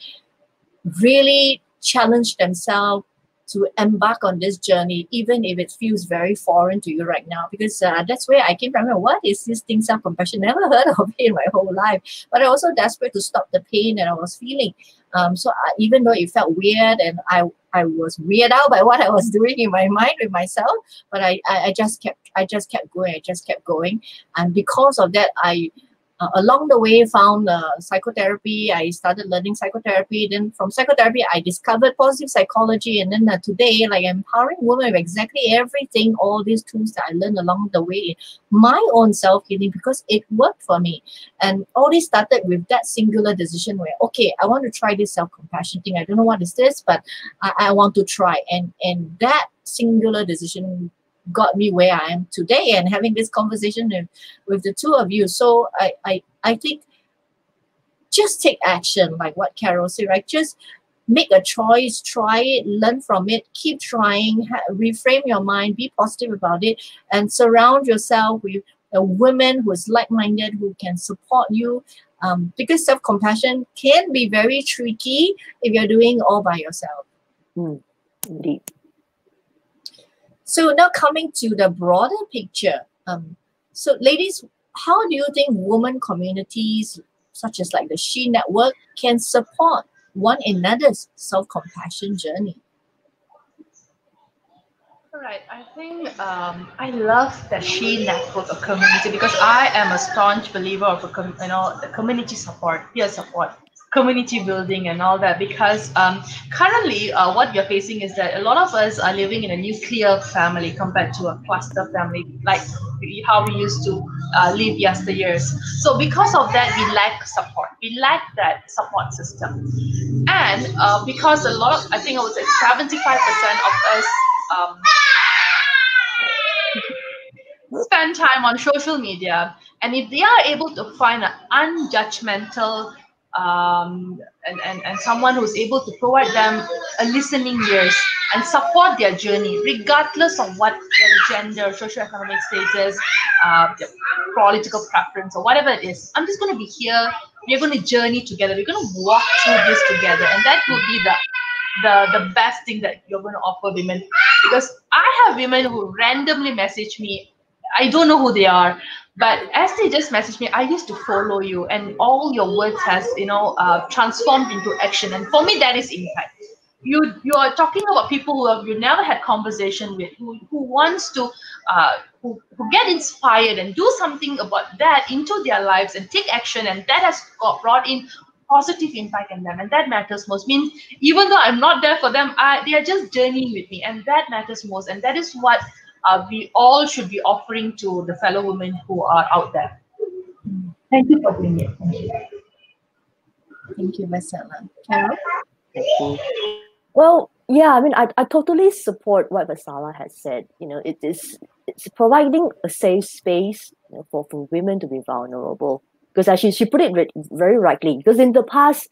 really challenge themselves to embark on this journey, even if it feels very foreign to you right now, because uh, that's where I came from. What is this thing, self compassion? Never heard of it in my whole life, but I also desperate to stop the pain that I was feeling. Um, so I, even though it felt weird and I I was weird out by what I was doing in my mind with myself, but I, I I just kept I just kept going. I just kept going, and because of that, I uh, along the way found uh, psychotherapy. I started learning psychotherapy. Then from psychotherapy i discovered positive psychology. And then uh, today like empowering women with exactly everything all these tools that i learned along the way my own self-healing because it worked for me. And all this started with that singular decision where okay i want to try this self-compassion thing. I don't know what is this but i, I want to try. And and that singular decision got me where I am today and having this conversation with, with the two of you. So I, I, I think just take action, like what Carol said, right? Just make a choice, try it, learn from it, keep trying, ha- reframe your mind, be positive about it, and surround yourself with a woman who is like-minded, who can support you. Um, because self-compassion can be very tricky if you're doing all by yourself. Mm, indeed. So now coming to the broader picture. Um, so ladies, how do you think women communities such as like the She Network can support one another's self-compassion journey? Right. I think um, I love the She Network of community because I am a staunch believer of a com- you know the community support, peer support community building and all that because um, currently uh, what we're facing is that a lot of us are living in a nuclear family compared to a cluster family like how we used to uh, live yesteryears. So because of that we lack support. We lack that support system. And uh, because a lot of i think i would say 75% of us um, spend time on social media. And if they are able to find an unjudgmental um, and, and, and someone who's able to provide them a listening ears and support their journey, regardless of what their gender, socioeconomic status, uh, political preference, or whatever it is. I'm just going to be here. We're going to journey together. We're going to walk through this together, and that would be the the the best thing that you're going to offer women. Because I have women who randomly message me. I don't know who they are, but as they just messaged me, I used to follow you, and all your words has you know uh, transformed into action. And for me, that is impact. You you are talking about people who have you never had conversation with, who, who wants to uh, who, who get inspired and do something about that into their lives and take action, and that has got brought in positive impact in them. And that matters most. Means even though i'm not there for them I, they are just journeying with me. And that matters most. And that is what uh, we all should be offering to the fellow women who are out there. Thank you for being here. Thank you. Thank you, Vatsala. Carol? Thank you. Well, yeah, I mean, I, I totally support what Vatsala has said. You know, it is it's providing a safe space you know, for, for women to be vulnerable. Because as she, she put it very rightly, because in the past,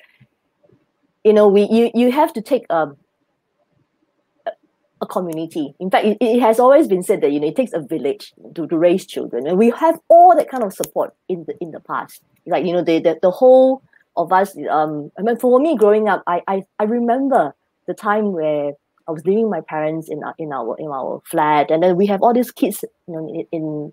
you know, we you, you have to take um, a community. In fact, it, it has always been said that you know it takes a village to, to raise children, and we have all that kind of support in the in the past. Like you know, the the, the whole of us. Um, I mean, for me growing up, I I, I remember the time where I was with my parents in our in our in our flat, and then we have all these kids, you know, in, in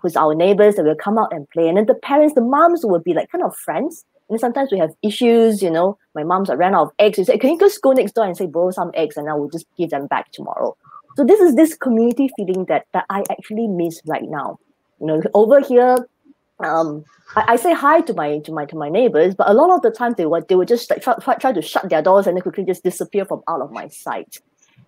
who's our neighbors that will come out and play, and then the parents, the moms will be like kind of friends and sometimes we have issues, you know, my mom's ran out of eggs. We say, can you just go next door and say, borrow some eggs and I will just give them back tomorrow. So this is this community feeling that, that I actually miss right now. You know, over here, um, I, I, say hi to my to my to my neighbors, but a lot of the time they would they would just like try, try, try to shut their doors and then quickly just disappear from out of my sight.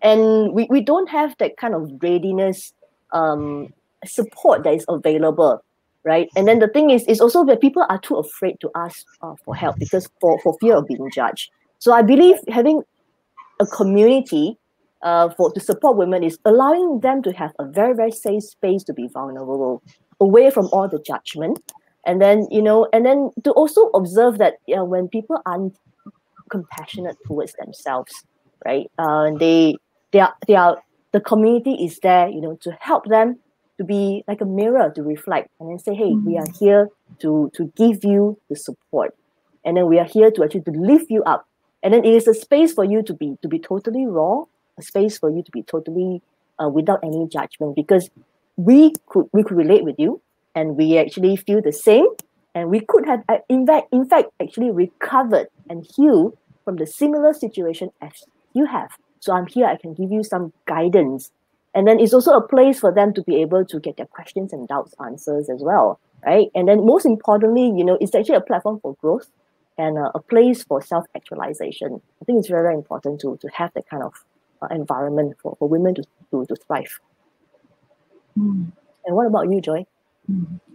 And we, we don't have that kind of readiness um, support that is available right? And then the thing is, is also that people are too afraid to ask uh, for help because for, for fear of being judged. So I believe having a community uh, for to support women is allowing them to have a very very safe space to be vulnerable, away from all the judgment, and then you know, and then to also observe that you know, when people aren't compassionate towards themselves, right? Uh, they they are they are the community is there, you know, to help them to be like a mirror to reflect and then say, hey, we are here to to give you the support. And then we are here to actually to lift you up. And then it is a space for you to be to be totally raw, a space for you to be totally uh, without any judgment because we could we could relate with you and we actually feel the same and we could have uh, in fact in fact actually recovered and healed from the similar situation as you have so i'm here i can give you some guidance and then it's also a place for them to be able to get their questions and doubts answers as well right? And then most importantly you know it's actually a platform for growth and uh, a place for self-actualization. I think it's very, very important to to have that kind of uh, environment for, for women to, to, to thrive. Mm. and what about you joy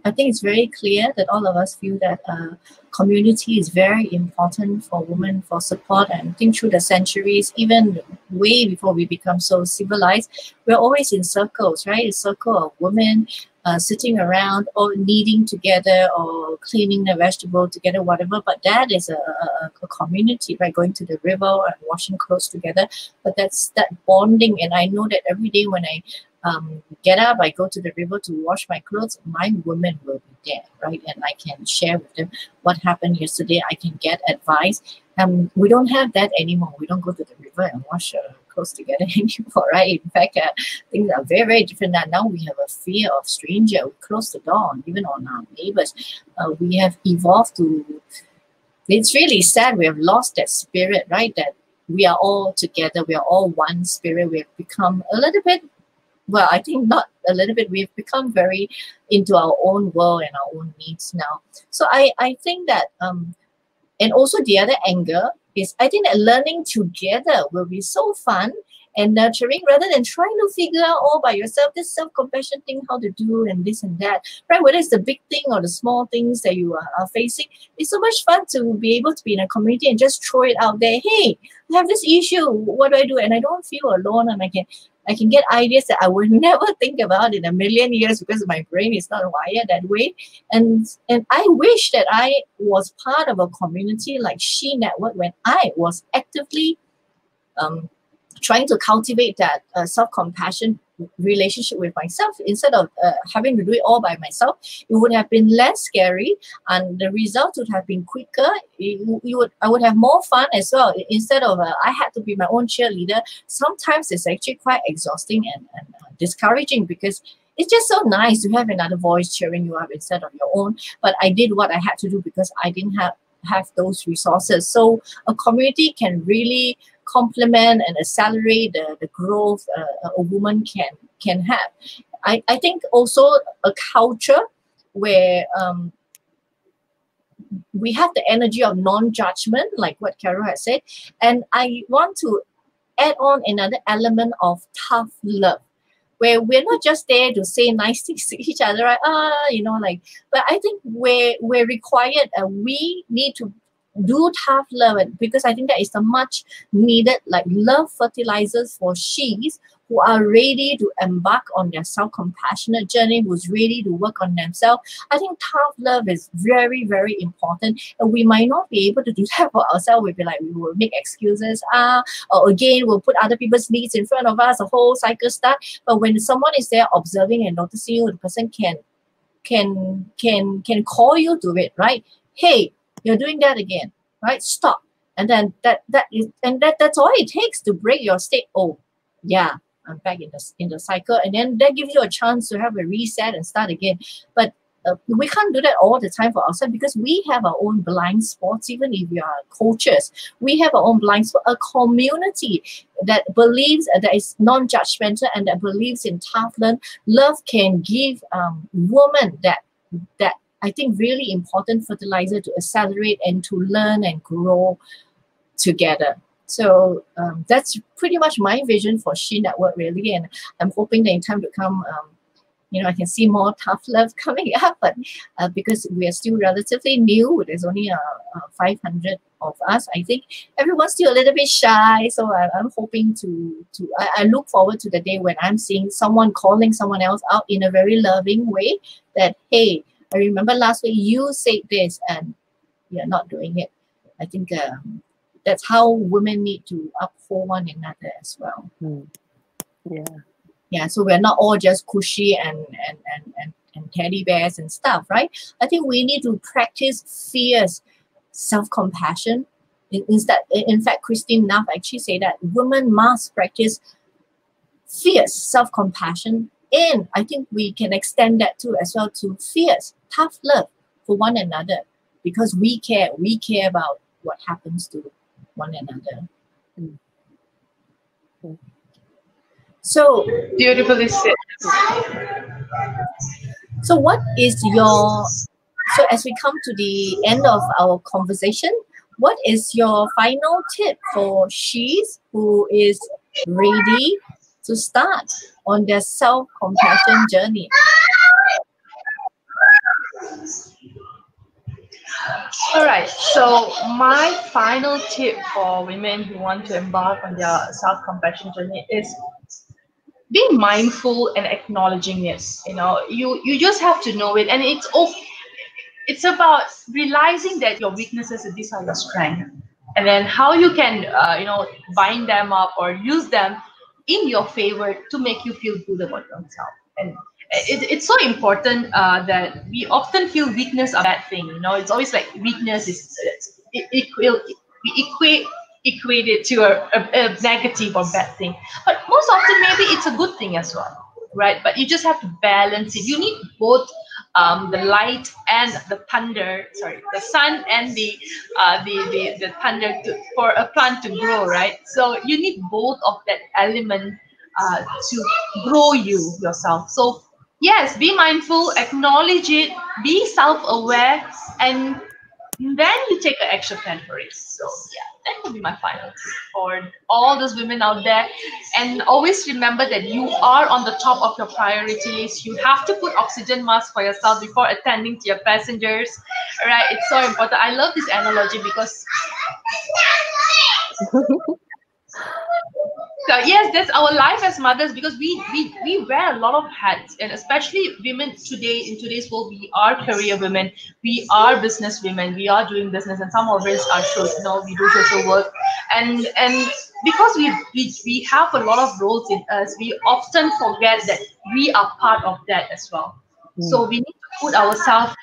I think it's very clear that all of us feel that uh, community is very important for women for support. And I think through the centuries, even way before we become so civilized, we're always in circles, right? A circle of women uh, sitting around or kneading together or cleaning the vegetable together, whatever. But that is a, a, a community, right? Going to the river and washing clothes together. But that's that bonding. And I know that every day when I um, get up, I go to the river to wash my clothes, my women will be there, right? And I can share with them what happened yesterday. I can get advice. Um, we don't have that anymore. We don't go to the river and wash uh, clothes together anymore, right? In fact, uh, things are very, very different now. Now we have a fear of stranger. We close the door, even on our neighbors. Uh, we have evolved to. It's really sad. We have lost that spirit, right? That we are all together. We are all one spirit. We have become a little bit well, I think not a little bit. We've become very into our own world and our own needs now. So I, I think that um and also the other angle is I think that learning together will be so fun and nurturing rather than trying to figure out all by yourself. This self-compassion thing how to do and this and that right? Whether it's the big thing or the small things that you are, are facing it's so much fun to be able to be in a community and just throw it out there. Hey I have this issue. What do I do? And I don't feel alone and I can I can get ideas that I would never think about in a million years because my brain is not wired that way. And and I wish that I was part of a community like She Network when I was actively um, trying to cultivate that uh, self-compassion relationship with myself instead of uh, having to do it all by myself it would have been less scary and the results would have been quicker. You, you would i would have more fun as well instead of uh, i had to be my own cheerleader. Sometimes it's actually quite exhausting and, and uh, discouraging because it's just so nice to have another voice cheering you up instead of your own. But i did what i had to do because i didn't have have those resources. So a community can really complement and accelerate the, the growth uh, a woman can can have. I, I think also a culture where um, we have the energy of non-judgment, like what Carol has said, and I want to add on another element of tough love where we're not just there to say nice things to each other, right? Ah, you know, like, but I think we're, we're required, uh, we need to do tough love because I think that is the much needed like love fertilizers for she's who are ready to embark on their self-compassionate journey, who's ready to work on themselves. I think tough love is very, very important. And we might not be able to do that for ourselves. We'll be like, we will make excuses, ah, or again, we'll put other people's needs in front of us, a whole cycle start. But when someone is there observing and noticing you, the person can can can can call you to it, right? Hey, you're doing that again, right? Stop. And then that that is and that that's all it takes to break your state. Oh, yeah, I'm back in the in the cycle, and then that gives you a chance to have a reset and start again. But uh, we can't do that all the time for ourselves because we have our own blind spots. Even if we are coaches, we have our own blind spot. A community that believes uh, that is non-judgmental and that believes in tough love, love can give um, women that that I think really important fertilizer to accelerate and to learn and grow together. So um, that's pretty much my vision for She Network, really. And I'm hoping that in time to come, um, you know, I can see more tough love coming up. But uh, because we are still relatively new, there's only uh, uh, 500 of us. I think everyone's still a little bit shy. So I, I'm hoping to to I, I look forward to the day when I'm seeing someone calling someone else out in a very loving way. That hey, I remember last week you said this and you're not doing it. I think um, that's how women need to up for one another as well. Mm. Yeah. Yeah, so we're not all just cushy and and and and, and teddy bears and stuff, right? I think we need to practice fierce self-compassion. In, instead, in fact, Kristin Neff actually say that women must practice fierce self-compassion, and I think we can extend that too as well to fierce, tough love for one another, because we care. We care about what happens to one another. Mm. Mm. So Beautifully said. So, what is your so as we come to the end of our conversation, what is your final tip for she's who is ready to start on their self-compassion journey? All right. So my final tip for women who want to embark on their self-compassion journey is be mindful and acknowledging it. You know, you you just have to know it, and it's okay. It's about realizing that your weaknesses these are your strengths, and then how you can uh, you know bind them up or use them in your favor to make you feel good about yourself. And it, it's so important uh, that we often feel weakness a bad thing. You know, it's always like weakness is it, will we equate equate it to a, a, a negative or bad thing. But most often, maybe it's a good thing as well, right? But you just have to balance it. You need both um, the light and the thunder. Sorry, the sun and the uh, the, the the thunder to, for a plant to grow, right? So you need both of that element uh, to grow you yourself. So yes, be mindful, acknowledge it, be self-aware, and then you take an extra plan for it. So yeah, that would be my final for all those women out there. And always remember that you are on the top of your priority list. You have to put oxygen mask for yourself before attending to your passengers. All right, it's so important. I love this analogy because so yes, that's our life as mothers because we we we wear a lot of hats, and especially women today in today's world, we are career women, we are business women, we are doing business, and some of us are so you know we do social work, and and because we we we have a lot of roles in us, we often forget that we are part of that as well. So we need to put ourselves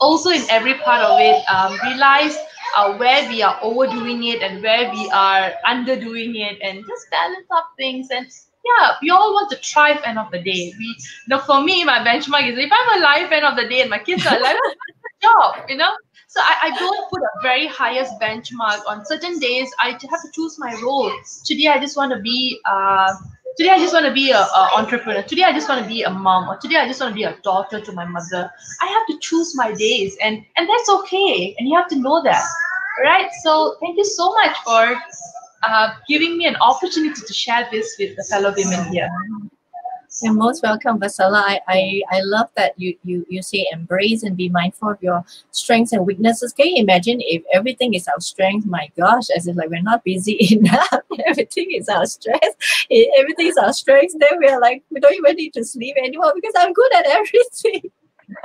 also in every part of it. Um, realize uh, where we are overdoing it and where we are underdoing it and just balance up things and yeah we all want to thrive end of the day. We know for me my benchmark is if i'm alive end of the day and my kids are alive job you know? So I, I don't put a very highest benchmark on certain days. I have to choose my role. Today i just want to be uh today I just want to be a, entrepreneur. Today I just want to be a mom, or today I just want to be a daughter to my mother. I have to choose my days, and and that's okay. And you have to know that, right? So thank you so much for uh, giving me an opportunity to share this with the fellow women here. You're most welcome, Vatsala. I, I, I love that you, you, you say embrace and be mindful of your strengths and weaknesses. Can you imagine if everything is our strength? My gosh, as if like we're not busy enough. everything is our strength. Everything is our strength, then we're like, we don't even need to sleep anymore because I'm good at everything.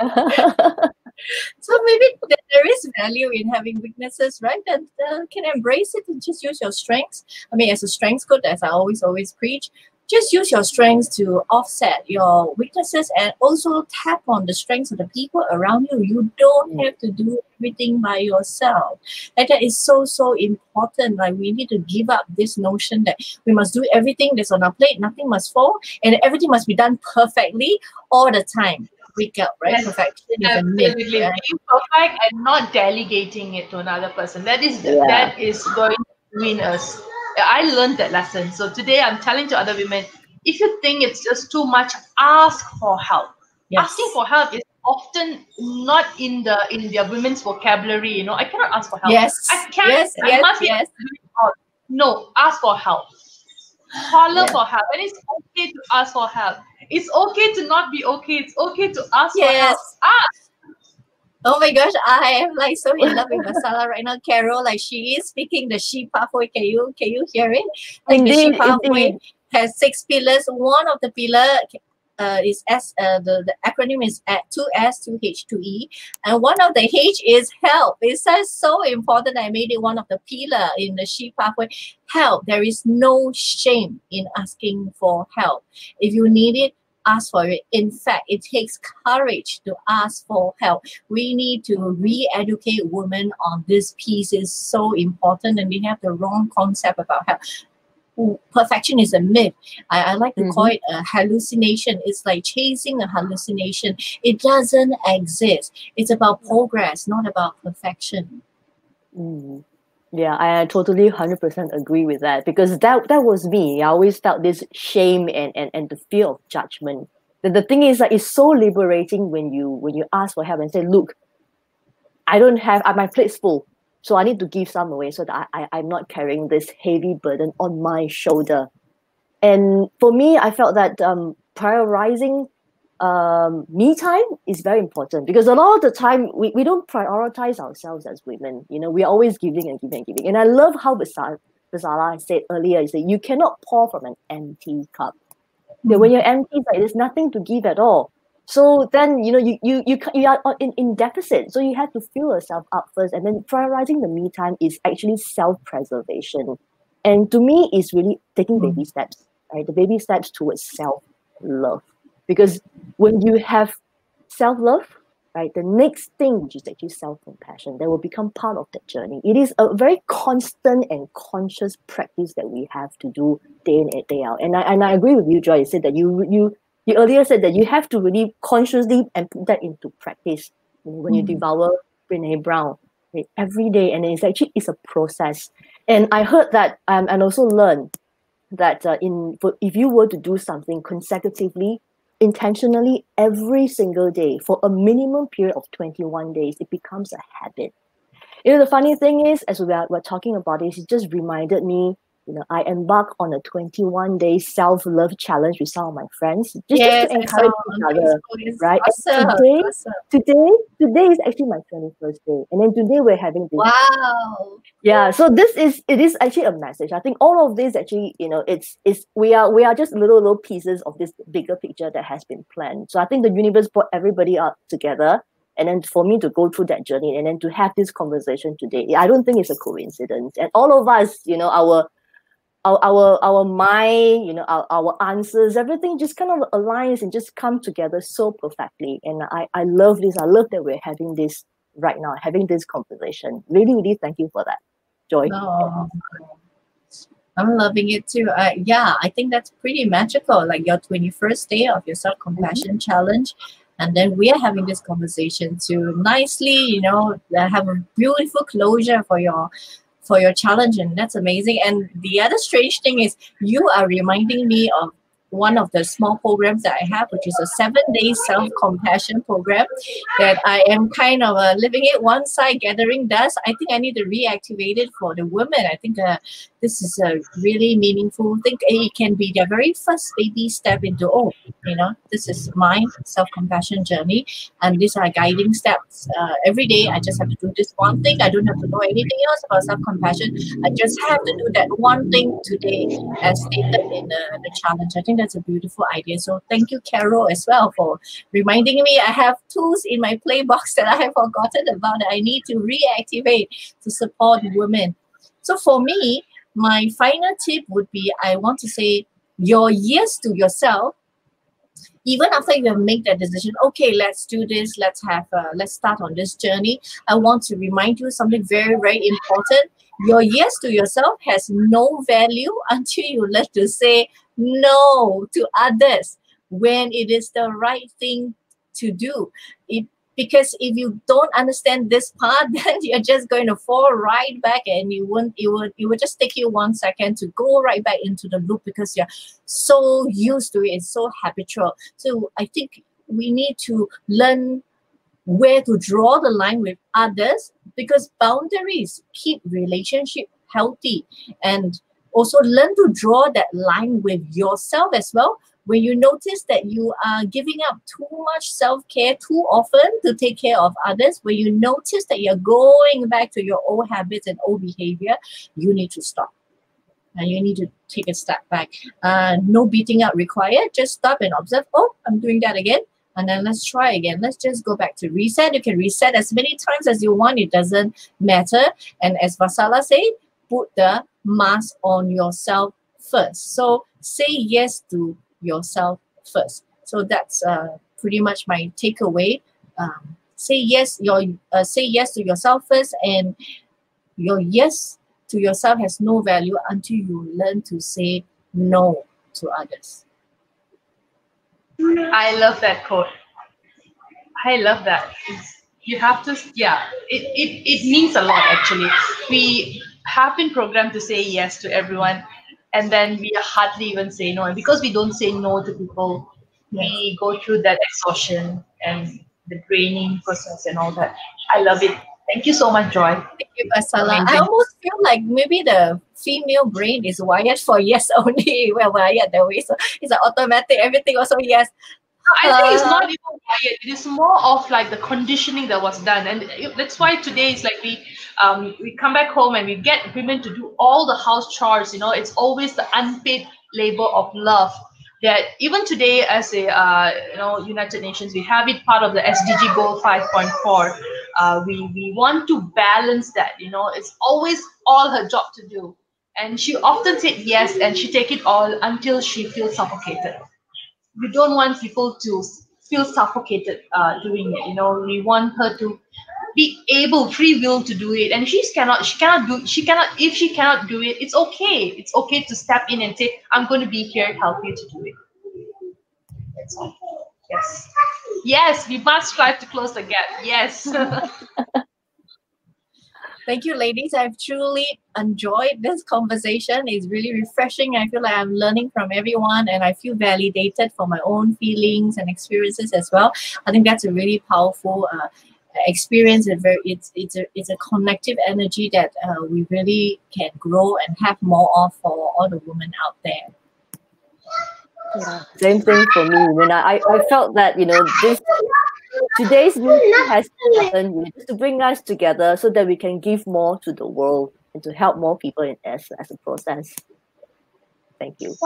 so maybe there is value in having weaknesses, right? And uh, can embrace it and just use your strengths. I mean, as a strengths coach, as I always always preach, just use your strengths to offset your weaknesses and also tap on the strengths of the people around you. You don't mm. have to do everything by yourself. And that is so, so important. Like we need to give up this notion that we must do everything that's on our plate, nothing must fall, and everything must be done perfectly all the time. Wake up, right? Yes, Perfection is a myth. Absolutely, being perfect and not delegating it to another person. That is Yeah. that is going to win us. I learned that lesson. So today I'm telling to other women, if you think it's just too much, ask for help. Yes. Asking for help is often not in the in their women's vocabulary. You know, I cannot ask for help. Yes. I can't. Yes. I Yes. must be Yes. no, ask for help. Holler Yeah. for help. And it's okay to ask for help. It's okay to not be okay. It's okay to ask for help. Yes. Ask. Oh my gosh, I am like so in love with Vatsala right now. Carol, like she is speaking the she pathway. Can you can you hear it? Like the she pathway has six pillars. One of the pillar uh, is S. Uh, the the acronym is at two S two H two E, and one of the H is help. It says so important. I made it one of the pillar in the she pathway. Help. There is no shame in asking for help. If you need it, ask for it. In fact, it takes courage to ask for help. We need to re-educate women on this piece is so important, and we have the wrong concept about help. Perfection is a myth. I, I like to mm-hmm. call it a hallucination. It's like chasing a hallucination. It doesn't exist. It's about progress, not about perfection. Mm. Yeah, I totally hundred percent agree with that because that that was me. I always felt this shame and and, and the fear of judgment. The, the thing is that it's so liberating when you when you ask for help and say, look, I don't have uh, my plate's full, so I need to give some away so that I, I I'm not carrying this heavy burden on my shoulder. And for me, I felt that um, prioritizing um, me time is very important because a lot of the time we, we don't prioritize ourselves as women. You know, we're always giving and giving and giving. And I love how Vatsala, Vatsala said earlier, is that you cannot pour from an empty cup. Mm-hmm. When you're empty, like, there's nothing to give at all. So then, you know, you, you, you, you are in, in deficit. So you have to fill yourself up first. And then prioritizing the me time is actually self-preservation. And to me, it's really taking baby mm. steps, right? The baby steps towards self-love because when you have self-love right the next thing which is actually self-compassion that will become part of that journey. It is a very constant and conscious practice that we have to do day in and day out. And i, and I agree with you joy. You said that you you you earlier said that you have to really consciously and put that into practice. When you mm. devour Brene Brown right, every day and it's actually it's a process. And I heard that um, and also learned that uh, in if you were to do something consecutively intentionally every single day for a minimum period of 21 days, it becomes a habit. You know, the funny thing is, as we are, we're talking about this, it just reminded me you know, I embarked on a 21 day self love challenge with some of my friends just, yes, just to encourage each other, right? Awesome. today, awesome. today, today is actually my 21st day, and then today we're having this. Wow. Yeah, so this is it is actually a message. I think all of this actually, you know, it's it's we are we are just little little pieces of this bigger picture that has been planned. So I think the universe brought everybody up together and then for me to go through that journey and then to have this conversation today i don't think it's a coincidence and all of us you know our our our, our mind, you know, our, our answers, everything just kind of aligns and just come together so perfectly. And I, I love this. I love that we're having this right now, having this conversation. Really, really thank you for that. Joy. Oh, I'm loving it too. Uh, yeah, I think that's pretty magical. Like your 21st day of your self compassion mm-hmm. challenge. And then we are having this conversation to nicely, you know, have a beautiful closure for your for your challenge and that's amazing. And the other strange thing is you are reminding me of one of the small programs that I have, which is a seven day self compassion program that I am kind of uh, living it one side, gathering dust. I think I need to reactivate it for the women. I think uh, this is a really meaningful thing. It can be their very first baby step into, oh, you know, this is my self compassion journey, and these are guiding steps. Uh, every day, I just have to do this one thing. I don't have to know anything else about self compassion. I just have to do that one thing today, as stated in the, the challenge. I think that's a beautiful idea. So thank you, Carol, as well for reminding me. I have tools in my play box that I have forgotten about that I need to reactivate to support women. So for me, my final tip would be I want to say your yes to yourself even after you have made that decision okay let's do this let's have uh, let's start on this journey i want to remind you something very very important your yes to yourself has no value until you learn to say no to others when it is the right thing to do. It, because if you don't understand this part, then you're just going to fall right back and you won't it would it would just take you one second to go right back into the loop because you're so used to it, it's so habitual. So I think we need to learn where to draw the line with others because boundaries keep relationship healthy and also learn to draw that line with yourself as well when you notice that you are giving up too much self-care too often to take care of others when you notice that you're going back to your old habits and old behavior you need to stop and you need to take a step back. Uh, no beating up required. Just stop and observe. Oh, I'm doing that again. And then let's try again. Let's just go back to reset. You can reset as many times as you want. It doesn't matter. And as Vatsala said, put the mask on yourself first. So say yes to yourself first. So that's uh, pretty much my takeaway. Um, say yes, your uh, say yes to yourself first, and your yes to yourself has no value until you learn to say no to others. I love that quote. I love that. It's, you have to, yeah, it, it, it means a lot actually. We have been programmed to say yes to everyone, and then we hardly even say no. And because we don't say no to people, we go through that exhaustion and the draining process and all that. I love it. Thank you so much, Joy. Thank you, Vatsala. I almost feel like maybe the female brain is wired for yes only. We're wired that way. So it's an automatic, everything also yes. I think it's not even wired. It is more of like the conditioning that was done, and that's why today is like we um, we come back home and we get women to do all the house chores. You know, it's always the unpaid labor of love that even today as a uh, you know united nations we have it part of the sdg goal 5.4 uh, we we want to balance that you know. It's always all her job to do. And she often said yes and she take it all until she feels suffocated. We don't want people to feel suffocated uh, doing it you know. We want her to be able free will to do it. And she cannot she cannot do she cannot if she cannot do it it's okay. It's okay to step in and say i'm going to be here help you to do it. That's all yes yes we must strive to close the gap yes Thank you, ladies. I've truly enjoyed this conversation. It's really refreshing. I feel like I'm learning from everyone and I feel validated for my own feelings and experiences as well. I think that's a really powerful uh, experience. A very, it's, it's, a, it's a connective energy that uh, we really can grow and have more of for all the women out there. Yeah, same thing for me. When I, I felt that, you know, this today's meeting has happened just to bring us together so that we can give more to the world and to help more people in as, as a process. Thank you.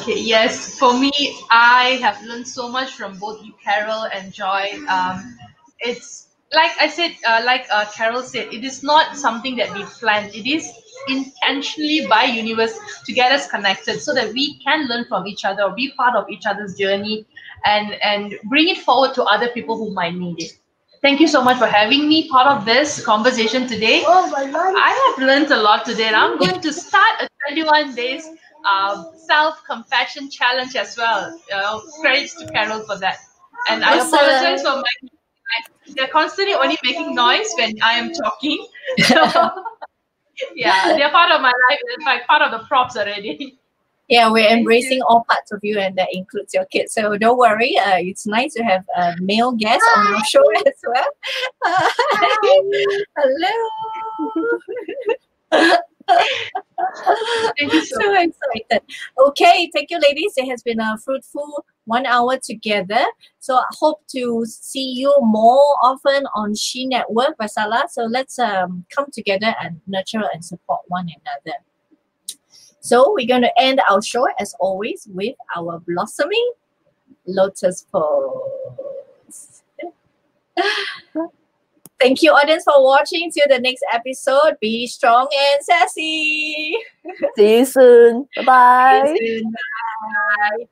Okay, yes. For me, I have learned so much from both you, Carol and Joy. Um, it's like I said, uh, like uh, Carol said, it is not something that we planned. It is intentionally by universe to get us connected so that we can learn from each other or be part of each other's journey and and bring it forward to other people who might need it. Thank you so much for having me part of this conversation today. Oh, i have learned a lot today and i'm going to start a 21 days uh, self-compassion challenge as well. Uh, credits to carol for that. And i apologize for my they're constantly only making noise when i am talking yeah, they're part of my life. It's like part of the props already. Yeah, we're embracing all parts of you, and that includes your kids. So don't worry. Uh, it's nice to have a male guest on our show as well. Hello. Thank you so, so excited. Okay, thank you, ladies. It has been a fruitful one hour together. So I hope to see you more often on She Network, Vatsala. So let's um, come together and nurture and support one another. So we're going to end our show as always with our blossoming lotus pose. Thank you, audience, for watching. Till the next episode. Be strong and sassy. See you soon. Bye-bye. See you soon. Bye.